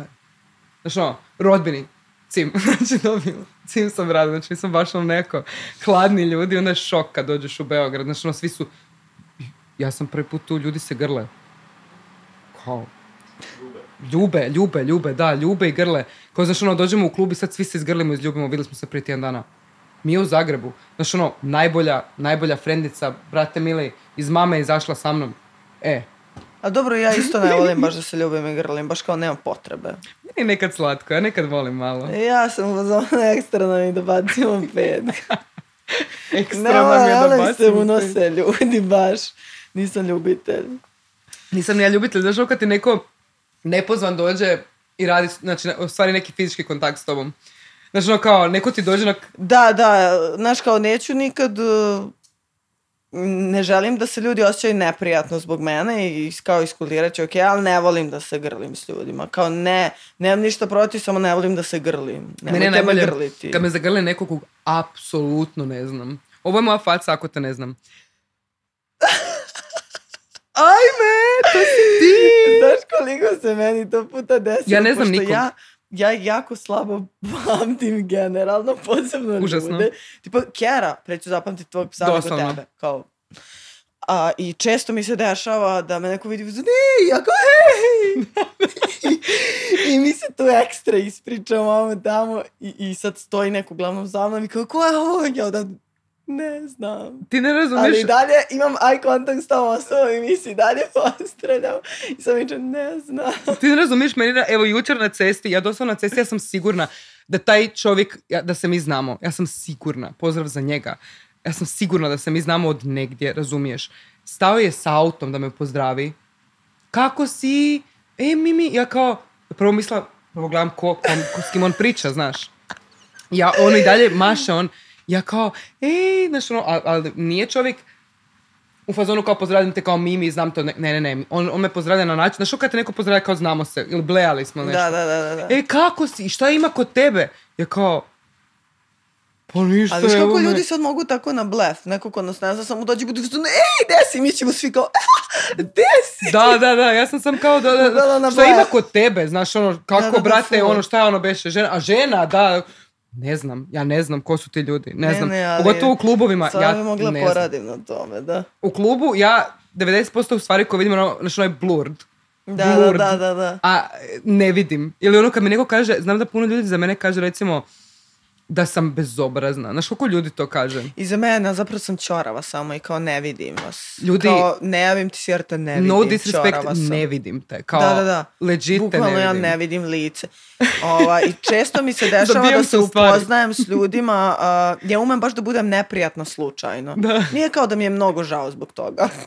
Znaš ono, rodbini, cim. <laughs> znači dobijemo. Cim sam rada, znači mi smo baš ono neko hladni ljudi, onda je šok kad dođeš u Beograd. Znači ono, svi su, ja sam prvi put tu, ljudi se grle. kao, ljube, ljube, ljube, da, ljube i grle. Kao, znaš, ono, dođemo u klub i sad svi se izgrlimo i izljubimo, vidjeli smo se prije tjedan dana. Mi u Zagrebu. Znaš, ono, najbolja, najbolja frendica, brate mili, iz mame je izašla sa mnom. E, A dobro, ja isto ne volim baš da se ljubim i grlim, baš kao nema potrebe. meni je nekad slatko, ja nekad volim malo. Ja sam u fazonu ekstra da mi dobacimo pet. <laughs> Ekstra Ne nam je da volim se unose ljudi baš. Nisam ljubitelj. Nisam ni ja ljubitelj, znaš ono kad ti neko nepozvan dođe i radi, znači, ostvari neki fizički kontakt s tobom. Znači, ono kao, neko ti dođe na... Da, da, znaš kao neću nikad, uh, ne želim da se ljudi osjećaju neprijatno zbog mene i kao iskulirat ću, ok, ali ne volim da se grlim s ljudima. Kao ne, nemam ništa protiv, samo ne volim da se grlim. Mene je Nemojte me najbolje grliti. kad me zagrli neko kog apsolutno ne znam. Ovo je moja faca ako te ne znam. <laughs> Ajme, to si ti! <laughs> Znaš koliko se meni to puta desilo? Ja ne znam nikom. Ja, ja jako slabo pamtim generalno, <laughs> posebno Užasno. ljude. Tipo, Kjera, preću zapamtiti tvoj psa nego tebe. Kao, a, I često mi se dešava da me neko vidi i ne, ja kao, hej! I mi se tu ekstra ispričamo ovamo tamo i, i sad stoji neko uglavnom za mnom i kao, ko je ovo? Ja da, ne znam. Ti ne razumeš... Ali dalje imam eye contact s tom osobom i mi se i dalje pozdravljamo. I sam vičem, ne znam. Ti ne razumiješ meni, da- evo jučer na cesti, ja doslovno na cesti, ja sam sigurna da taj čovjek, ja- da se mi znamo. Ja sam sigurna, pozdrav za njega. Ja sam sigurna da se mi znamo od negdje, razumiješ. Stao je s autom da me pozdravi. Kako si? E, Mimi, ja kao, prvo mislila, prvo gledam ko, ko, ko- s kim on priča, znaš. Ja, ono i dalje maše, on, ja kao, ej, znaš, ono, a- ali nije čovjek, u fazonu kao pozdravljam te kao Mimi, znam to, ne, ne, ne, on, on me pozdravlja na način, znaš kad te neko pozdravlja kao znamo se, ili blejali smo nešto. Da, da, da, da. da. E, kako si, šta ima kod tebe? Ja kao, pa ništa, Ali viš kako me. ljudi sad mogu tako na blef? Neko ko nas ne zna, samo dođe i bude u fazonu, ej, gde si? Mi ćemo svi kao, gde si? Da, da, da, ja sam sam kao da, da, Gledala na šta blef. ima kod tebe, znaš ono, kako Da, da, da, brate, ono šta je ono beše, žena, a žena, da, ne znam, ja ne znam ko su ti ljudi, ne, Ne, znam, ne, ali pogotovo u klubovima, ja bi mogla ne znam. poradim na tome, da. U klubu ja 90% u stvari koje vidim, ono, znači ono je blurred, Da, da, Blurred. da, da, da. a e, ne vidim. Ili ono kad mi neko kaže, znam da puno ljudi za mene kaže recimo da sam bezobrazna. Znaš koliko ljudi to kaže? I za mene, zapravo sam čorava samo i kao ne vidim vas. Ljudi- Kao, ne javim ti se jer te ne vidim, no disrespect, ne vidim te. Kao, Da, da, da. legit te Bukvalno ne ja vidim. ne vidim lice. Ova, I često mi se <laughs> dešava da se upoznajem s ljudima. a, ja umem baš da budem neprijatno slučajno. Da. Nije kao da mi je mnogo žao zbog toga. <laughs>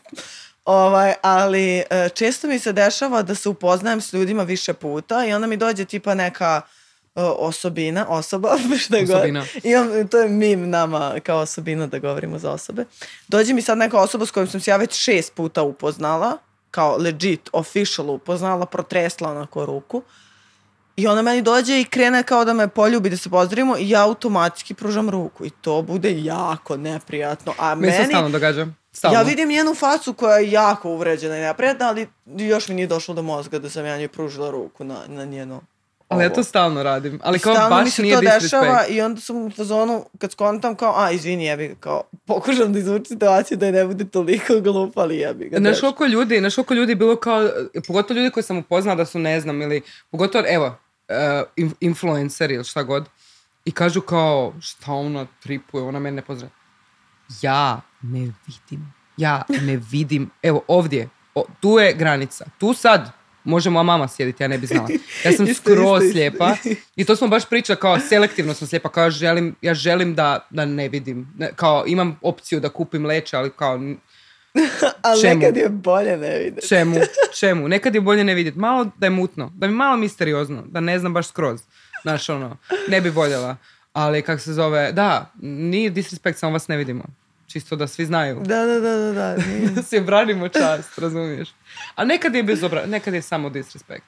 Ovaj, ali e, često mi se dešava da se upoznajem s ljudima više puta i onda mi dođe tipa neka osobina, osoba, <laughs> šta god. Osobina. Imam, to je mim nama kao osobina da govorimo za osobe. Dođe mi sad neka osoba s kojom sam se ja već šest puta upoznala, kao legit, official upoznala, protresla onako ruku. I ona meni dođe i krene kao da me poljubi da se pozdravimo i ja automatski pružam ruku i to bude jako neprijatno. A Meni se stalno događa. Stalno. ja vidim njenu facu koja je jako uvređena i neprijatna, ali još mi nije došlo do mozga da sam ja njoj pružila ruku na, na njeno Ali ja to stalno radim. Ali kao stalno mi baš se nije to dešava i onda sam u fazonu, kad skontam kao, a izvini, jebi kao, pokušam da izvučem situaciju da je ne bude toliko glupa, ali jebi ga. Znaš koliko ljudi, znaš koliko ljudi bilo kao, pogotovo ljudi koje sam upoznala da su ne znam ili, pogotovo, evo, uh, in- influenceri ili šta god, i kažu kao, šta ona tripuje, ona mene ne pozdravlja. Ja ne vidim, ja ne vidim, evo ovdje, o, tu je granica, tu sad može moja mama sjediti, ja ne bi znala. Ja sam <laughs> Isto, skroz isto, isto. slijepa i to smo baš pričali kao selektivno sam slijepa, kao ja želim, ja želim da, da ne vidim, kao imam opciju da kupim leće, ali kao <laughs> ali čemu? nekad je bolje ne vidjeti. Čemu? <laughs> Čemu? Nekad je bolje ne vidjeti. Malo da je mutno. Da mi malo misteriozno. Da ne znam baš skroz. Znaš, ono, ne bi voljela. Ali, kak se zove, da, nije disrespekt, samo vas ne vidimo. Čisto da svi znaju. Da, da, da, da, da. si branimo čast, razumiješ? A nekad je bezobra, nekad je samo disrespekt.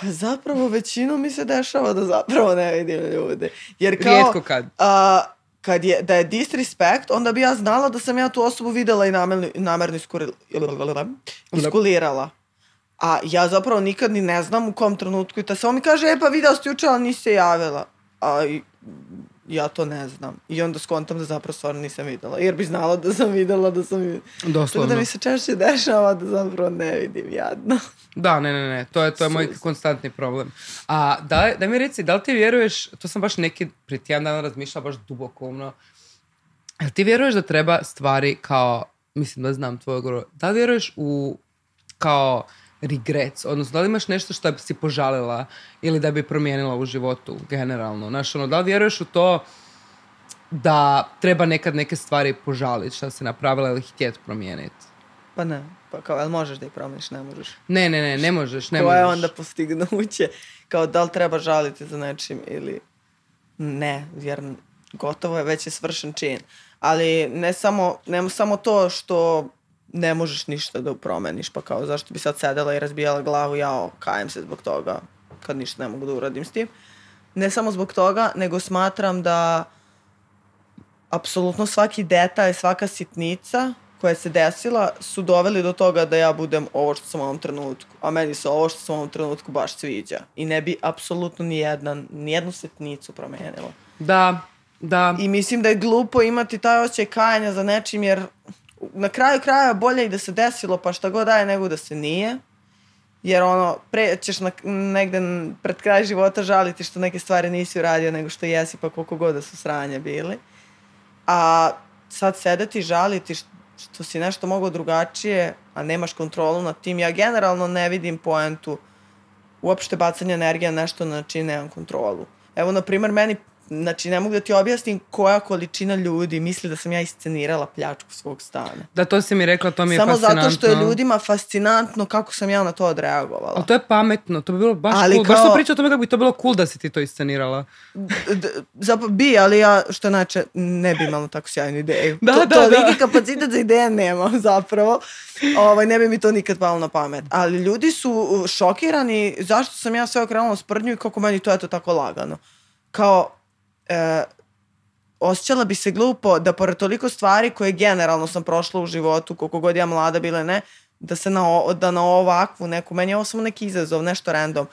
Pa zapravo većinom mi se dešava da zapravo ne vidim ljude. Jer kao, Rijetko kad. a, kad je, da je disrespect, onda bi ja znala da sam ja tu osobu videla i namerno, namerno iskulirala. A ja zapravo nikad ni ne znam u kom trenutku i ta samo mi kaže, e pa video si juče, ali nisi se javila. A ja to ne znam. I onda skontam da zapravo stvarno nisam videla. Jer bi znala da sam videla da sam... Tako Doslovno. da mi se češće dešava da zapravo ne vidim jadno. Da, ne, ne, ne, to je, to je moj konstantni problem. A da, da mi reci, da li ti vjeruješ, to sam baš neki prije tjedan dana razmišljala baš duboko umno, jel ti vjeruješ da treba stvari kao, mislim da znam tvoj odgovor, da li vjeruješ u kao regrets, odnosno da li imaš nešto što bi si požalila ili da bi promijenila u životu generalno, znaš, ono, da li vjeruješ u to da treba nekad neke stvari požaliti što si napravila ili htjeti promijeniti? Pa ne, pa kao, jel možeš da ih promeniš, ne možeš. Ne, ne, ne, ne možeš, ne Koje možeš. je onda postignuće? Kao da li treba žaliti za nečim ili ne, jer gotovo je već je svršen čin. Ali ne samo, ne samo to što ne možeš ništa da promeniš, pa kao zašto bi sad sedela i razbijala glavu, jao, kajem se zbog toga, kad ništa ne mogu da uradim s tim. Ne samo zbog toga, nego smatram da apsolutno svaki detalj, svaka sitnica koja se desila su doveli do toga da ja budem ovo što sam u ovom trenutku. A meni se ovo što sam u ovom trenutku baš sviđa. I ne bi apsolutno ni, jedna, ni jednu sitnicu promenila. Da, da. I mislim da je glupo imati taj osjećaj kajanja za nečim jer na kraju kraja bolje i da se desilo pa šta god daje nego da se nije. Jer ono, pre ćeš na, negde pred kraj života žaliti što neke stvari nisi uradio nego što jesi pa koliko god da su sranje bili. A sad sedeti i žaliti što si nešto mogao drugačije, a nemaš kontrolu nad tim. Ja generalno ne vidim poentu uopšte bacanje energije na nešto na čiji nemam kontrolu. Evo, na primjer, meni, znači, ne mogu da ti objasnim koja količina ljudi misli da sam ja iscenirala pljačku svog stana. Da, to si mi rekla, to mi je Samo fascinantno. zato što je ljudima fascinantno kako sam ja na to odreagovala. Ali to je pametno, to bi bilo baš Ali cool. Baš kao- sam pričala o tome kako bi to bilo cool da si ti to iscenirala. Zapravo bi, ali ja što znači ne bi imala tako sjajnu ideju. <laughs> Da, to, da, toliki da. kapacitet za ideje nemam zapravo. Ovaj, ne bi mi to nikad palo na pamet. Ali ljudi su uh, šokirani zašto sam ja sve okrenula sprdnju i kako meni to eto tako lagano. Kao, e, osjećala bi se glupo da pored toliko stvari koje generalno sam prošla u životu, koliko god ja mlada bila ne, da se na, o- da na ovakvu neku, meni je ovo samo neki izazov, nešto random,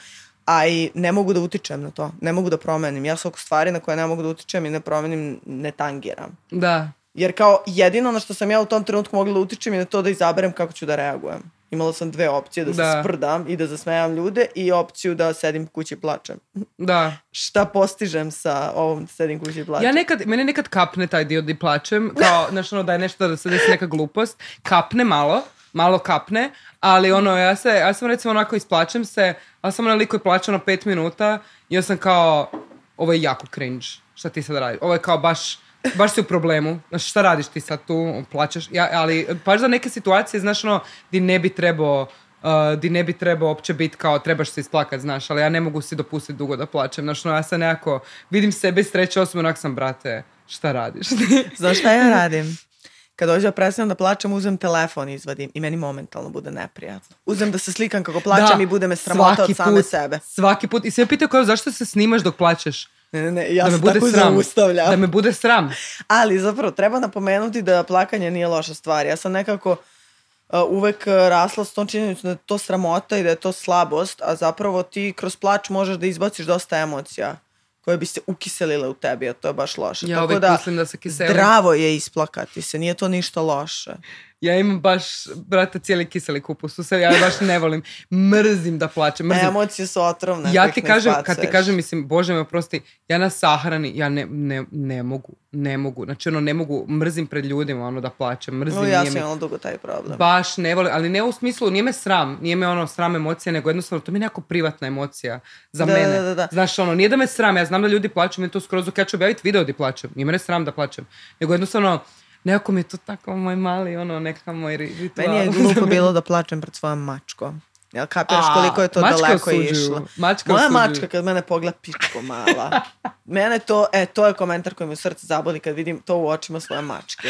a i ne mogu da utičem na to, ne mogu da promenim. Ja svako stvari na koje ne mogu da utičem i ne promenim, ne tangiram. Da. Jer kao jedino na što sam ja u tom trenutku mogla da utičem je na to da izaberem kako ću da reagujem. Imala sam dve opcije, da se Da. sprdam i da zasmejam ljude i opciju da sedim kući i plačem. Da. Šta postižem sa ovom da sedim kući i plačem? Ja nekad, mene nekad kapne taj dio di plačem, kao, <laughs> znaš, ono, da je nešto da se desi neka glupost, kapne malo, malo kapne, ali ono, ja se, ja sam recimo onako isplačem se, ali sam onoliko i plaćam na pet minuta i ja sam kao, ovo je jako cringe, šta ti sad radiš? Ovo je kao baš, baš si u problemu, znaš, šta radiš ti sad tu, plaćaš, ja, ali baš za neke situacije, znaš, ono, di ne bi trebao, uh, di ne bi trebao uopće biti kao trebaš se isplakat, znaš, ali ja ne mogu si dopustiti dugo da plaćem, znaš, ono, ja sam nekako, vidim sebe iz treće osobe, onak sam, brate, šta radiš? <laughs> Znaš šta ja radim? Kad dođe da prestanem da plačem, uzem telefon i izvadim i meni momentalno bude neprijatno. Uzem da se slikam kako plačem Da, i bude me sramota od same put, sebe. Svaki put. I sve pitaju kao, zašto se snimaš dok plačeš? Ne, ne, ne, ja da me se bude tako sram. zaustavljam. Da me bude sram. Ali zapravo treba napomenuti da plakanje nije loša stvar. Ja sam nekako uh, uvek uh, rasla s tom činjenicom da je to sramota i da je to slabost, a zapravo ti kroz plač možeš da izbaciš dosta emocija koje bi se ukiselile u tebi, a to je baš loše. Ja Tako uvijek da, mislim da se kiselim. zdravo je isplakati se, nije to ništa loše. Ja imam baš, brate, cijeli kiseli kupus u sebi. Ja baš ne volim. Mrzim da plačem. Mrzim. Emocije su otrovne. ja ti kažem, kad ti kažem, mislim, Bože me oprosti, ja na sahrani, ja ne, ne, ne mogu, ne mogu. Znači, ono, ne mogu, mrzim pred ljudima, ono, da plačem. Mrzim, No, ja sam mi- imala dugo taj problem. Baš ne volim, ali ne u smislu, nije me sram, nije me ono sram emocija, nego jednostavno to mi je nekako privatna emocija za Da, mene. da, da, da. Znaš, ono, nije da me sram, ja znam da ljudi plaću, je to skroz ok, ja ću objaviti video di plaćem, nije mene sram da plaćem, nego jednostavno, nekako mi je to tako moj mali, ono, nekakav moj ri- ritual. Meni je glupo bilo da plačem pred svojom mačkom. Jel kapiraš koliko je to daleko osuđuju, išlo? mačke Moja osuđuju. mačka kad mene pogleda pičko mala. <laughs> Mene to, e, to je komentar koji mi u srce zaboli kad vidim to u očima svoje mačke.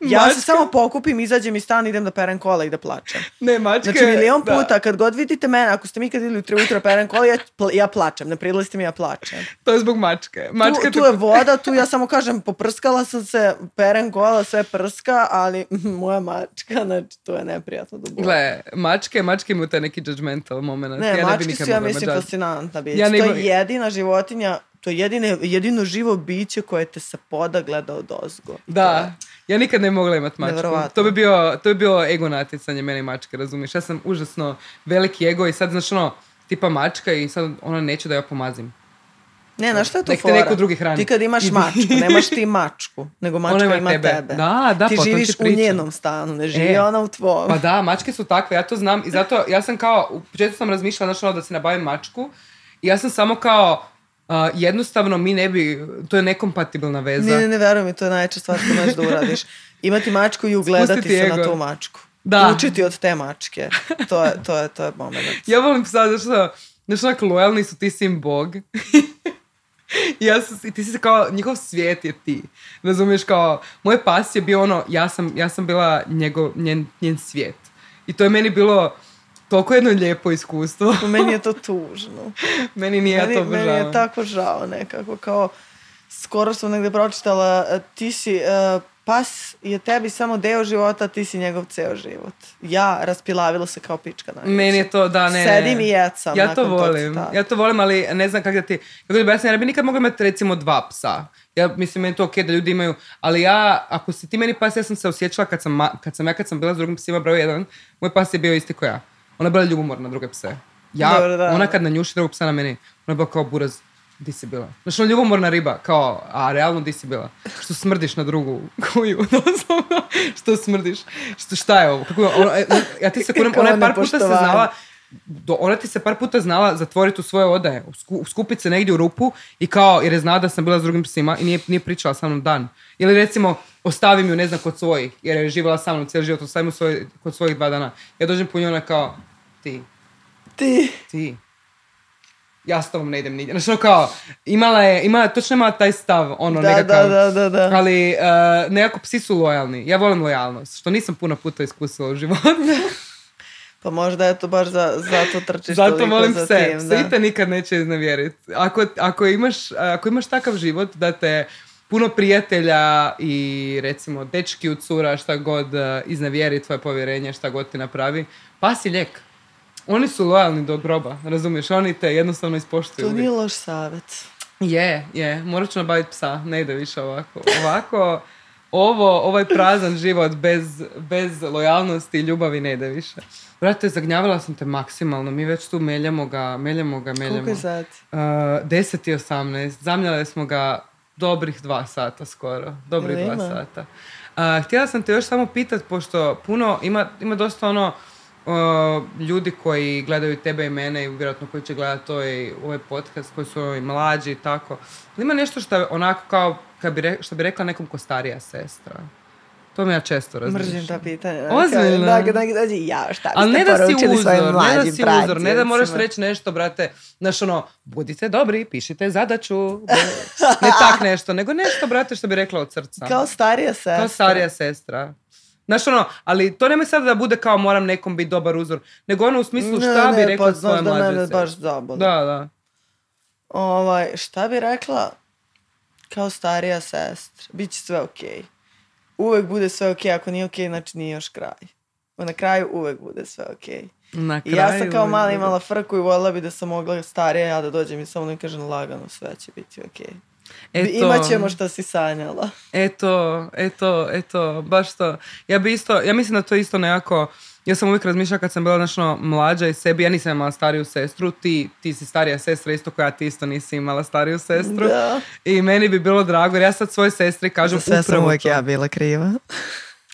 Ja Mačka. se samo pokupim, izađem iz stana, idem da perem kola i da plačem. Ne, mačke. Znači, milion da. puta, kad god vidite mene, ako ste mi kad ili u tri ujutro perem kola, ja, pl- ja plačem. Ne prilazite mi, ja plačem. To je zbog mačke. Mačke tu, tu te- je voda, tu ja <laughs> samo kažem, poprskala sam se, perem kola, sve prska, ali <laughs> moja mačka, znači, to je neprijatno. Gle, mačke, mačke imaju taj neki judgmental moment. Ne, ja ne bi mačke nikad su, ja mislim, judge. fascinantna bića. Ja ne to je jedina životinja To je jedine, jedino živo biće koje te sa poda gleda od ozgo. Da, ja nikad ne mogla imati mačku. To bi bio, to bi bio ego natjecanje mene i mačke, razumiješ? Ja sam užasno veliki ego i sad, znaš ono, tipa mačka i sad ona neće da ja pomazim. Ne, znaš šta je to Nek te fora? neko drugi hrani. Ti kad imaš mačku, nemaš ti mačku, nego mačka ima ima tebe. tebe. Da, da, ti pa živiš u njenom stanu, ne živi E. ona u tvom. Pa da, mačke su takve, ja to znam i zato ja sam kao, u početku sam razmišljala znaš, ono, da se nabavim mačku i ja sam samo kao, a, jednostavno mi ne bi, to je nekompatibilna veza. Ne, ne, ne, veruj mi, to je najjača stvar što možeš da uradiš. <laughs> Imati mačku i ugledati se na ego. tu mačku. Da. Učiti od te mačke. To je, to je, to je moment. <laughs> Ja volim psa, zato što, znaš, onak, lojalni su, ti si im bog. <laughs> <laughs> Ja sam, ti si kao, njihov svijet je ti. Razumiješ, kao, moj pas je bio ono, ja sam, ja sam bila njegov, njen, njen svijet. I to je meni bilo toliko jedno lijepo iskustvo. Meni je to <laughs> tužno. meni nije, ja meni, to meni je tako žao nekako, kao skoro sam negdje pročitala, e, ti si, e, pas je tebi samo deo života, ti si njegov ceo život. Ja raspilavila se kao pička najveća. Meni je to, da, ne. Sedim i jecam Ja to tog volim. Ja to volim, ali ne znam kako da ti... Kako da objasnim, ja ne bi nikad mogla imati recimo dva psa. Ja mislim, meni je to ok da ljudi imaju, ali ja, ako si ti meni pas, ja sam se osjećala kad sam, kad sam ja kad sam bila s drugim psima broj jedan, moj pas je bio isti ko ja. Ona je bila ljubomorna na druge pse. Ja, Dobro, da. ona kad nanjuši drugog psa na meni, ona je bila kao buraz, di si bila? Znači, ona ljubomorna riba, kao, a realno di si bila? Što smrdiš na drugu kuju, <laughs> doslovno. Što smrdiš? Što, šta je ovo? Kako, ona, e, ja ti se Kako ona je par puta se znala, do, ona ti se par puta znala zatvoriti u svoje odaje, sku, skupit se negdje u rupu i kao, jer je znala da sam bila s drugim psima i nije, nije pričala sa mnom dan. Ili recimo, ostavim ju, ne znam, kod svojih, jer je živjela sa mnom cijeli život, ostavim ju svoj, kod svojih dva dana. Ja dođem po nju, ona kao, ti, Ti. ti, ja s tobom ne idem nigdje. Znači, ono kao, imala je, imala, točno imala taj stav, ono, Da, nekakav. da, da, da, da. Ali, uh, nekako psi su lojalni. Ja volim lojalnost, što nisam puno puta iskusila u životu. <laughs> Pa možda je to baš za, zato trčiš Zato volim za pse. tim. Psi da. te nikad neće iznevjeriti. Ako, ako, imaš, ako imaš takav život da te puno prijatelja i recimo dečki od cura šta god eh, iznevjeri tvoje povjerenje, šta god ti napravi, pas je lijek. Oni su lojalni do groba, razumiješ? Oni te jednostavno ispoštuju. To nije loš savjet. Je, je, morat ću nabaviti psa, ne ide više ovako. Ovako, ovo, ovaj prazan život bez, bez lojalnosti i ljubavi ne ide više. Brate, zagnjavala sam te maksimalno, mi već tu meljamo ga, meljamo ga, meljamo. Koliko je? Uh, 10 i 18, zamljali smo ga dobrih dva sata skoro, dobrih dva sata. Uh, htjela sam te još samo pitat, pošto puno, ima, ima dosta ono, uh, ljudi koji gledaju tebe i mene i vjerojatno koji će gledati to i ovaj podcast, koji su i mlađi i tako. Ali ima nešto što onako kao, kad bi re, što bi rekla nekom ko starija sestra. To mi ja često razmišljam. Mržim ta pitanja. Ozbiljno? Da, neki dođe, ja, šta biste Ali ne da si uzor, ne da si uzor, ne da moraš reći nešto, brate, znaš ono, budite dobri, pišite zadaću, ne tak <laughs> nešto, nego nešto, brate, što bi rekla od srca. Kao starija sestra. Kao starija sestra. Znaš ono, ali to nemoj sada da bude kao moram nekom biti dobar uzor, nego ono u smislu šta Ne, bi ne, rekla pa svoje znaš da mlađe mene baš zaboli. Da, da. Ovaj, šta bi rekla kao starija sestra? Biće sve okej. Uvek bude sve okej, ako nije okej, znači nije još kraj. Na kraju uvek bude sve okej. Na I ja sam kraju kao mala imala frku i voljela bi da sam mogla starija ja da dođem i samo da im kažem lagano, sve će biti okej. Eto. Imat ćemo što si sanjala. Eto, eto, eto, baš to. Ja bi isto, ja mislim da to isto nekako, ja sam uvijek razmišljala kad sam bila značno mlađa i sebi, ja nisam imala stariju sestru, ti, ti si starija sestra isto koja ti isto nisi imala stariju sestru. Da. I meni bi bilo drago, jer ja sad svojoj sestri kažem upravo to. bila kriva.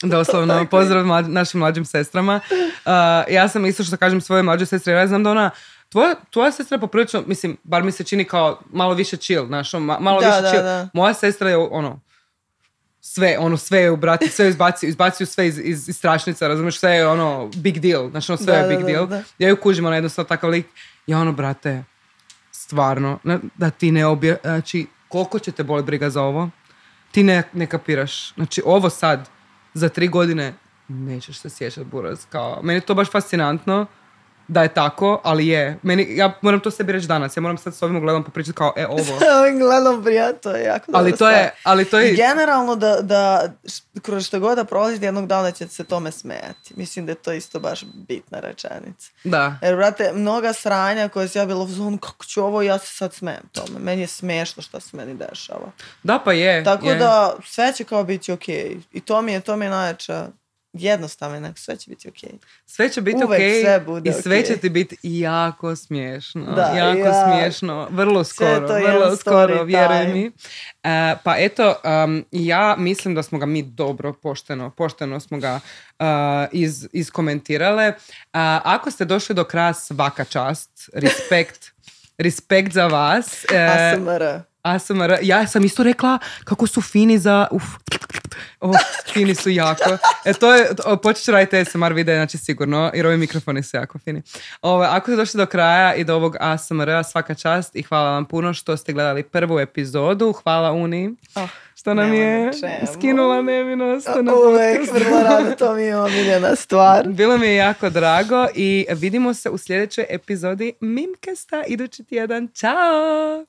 Doslovno, <laughs> pozdrav mlađ- našim mlađim sestrama. Uh, ja sam isto što kažem svojoj mlađoj sestri, ja znam da ona, tvoja, tvoja sestra je poprilično, mislim, bar mi se čini kao malo više chill, znaš, ono, ma- malo Da, više da, chill. da. Moja sestra je ono, sve, ono, sve je ubrati, sve izbacuju, izbacuju sve iz, iz, iz strašnica, razumiješ, sve je ono, big deal, znači ono, sve Da, je big da, deal. da. Ja ju kužim, je jednostavno takav lik, ja ono, brate, stvarno, da ti ne obje, znači, koliko će te boli briga za ovo, ti ne, ne kapiraš. Znači, ovo sad, za tri godine, nećeš se sjećati buraz. Kao, meni je to baš fascinantno. Da je tako, ali je. Meni, ja moram to sebi reći danas. Ja moram sad s ovim ugledom popričati kao, e, ovo. <laughs> Ovim gledom prijatno, to je jako ali to je, ali to je, Generalno da, da kroz što god da prolazi jednog dana će se tome smejati. Mislim da je to isto baš bitna rečenica. da. Jer, brate, mnoga sranja koje sam ja bila u zonu, kako ću ovo, ja se sad smijem tome. Meni je smiješno što se meni dešava. Da, pa je. Tako je. da, sve će kao biti okej. I to mi je, to mi je najjača jednostavno, sve će biti okej. Sve će biti Uvek okej sve bude i sve će okej. ti biti jako smiješno. Da, jako ja. smiješno. Vrlo skoro, to vrlo skoro, vjeruj mi. E, pa eto, um, ja mislim da smo ga mi dobro, pošteno, pošteno smo ga uh, iz, iskomentirale. A, ako ste došli do kraja svaka čast, respekt, <laughs> respekt za vas. E, ASMR. ASMR. Ja sam isto rekla kako su fini za... Uf. <laughs> Oh, fini su jako. E, to je, počet ću raditi ASMR videa, znači sigurno, jer ovi mikrofoni su jako fini. Ove, ako ste došli do kraja i do ovog ASMR-a, svaka čast i hvala vam puno što ste gledali prvu epizodu. Hvala Uni Oh, što nam nema je čemu. skinula nevinost na podcastu. vrlo rado, to mi je omiljena stvar. <laughs> Bilo mi je jako drago i vidimo se u sljedećoj epizodi Mimkesta idući tjedan. Ćao!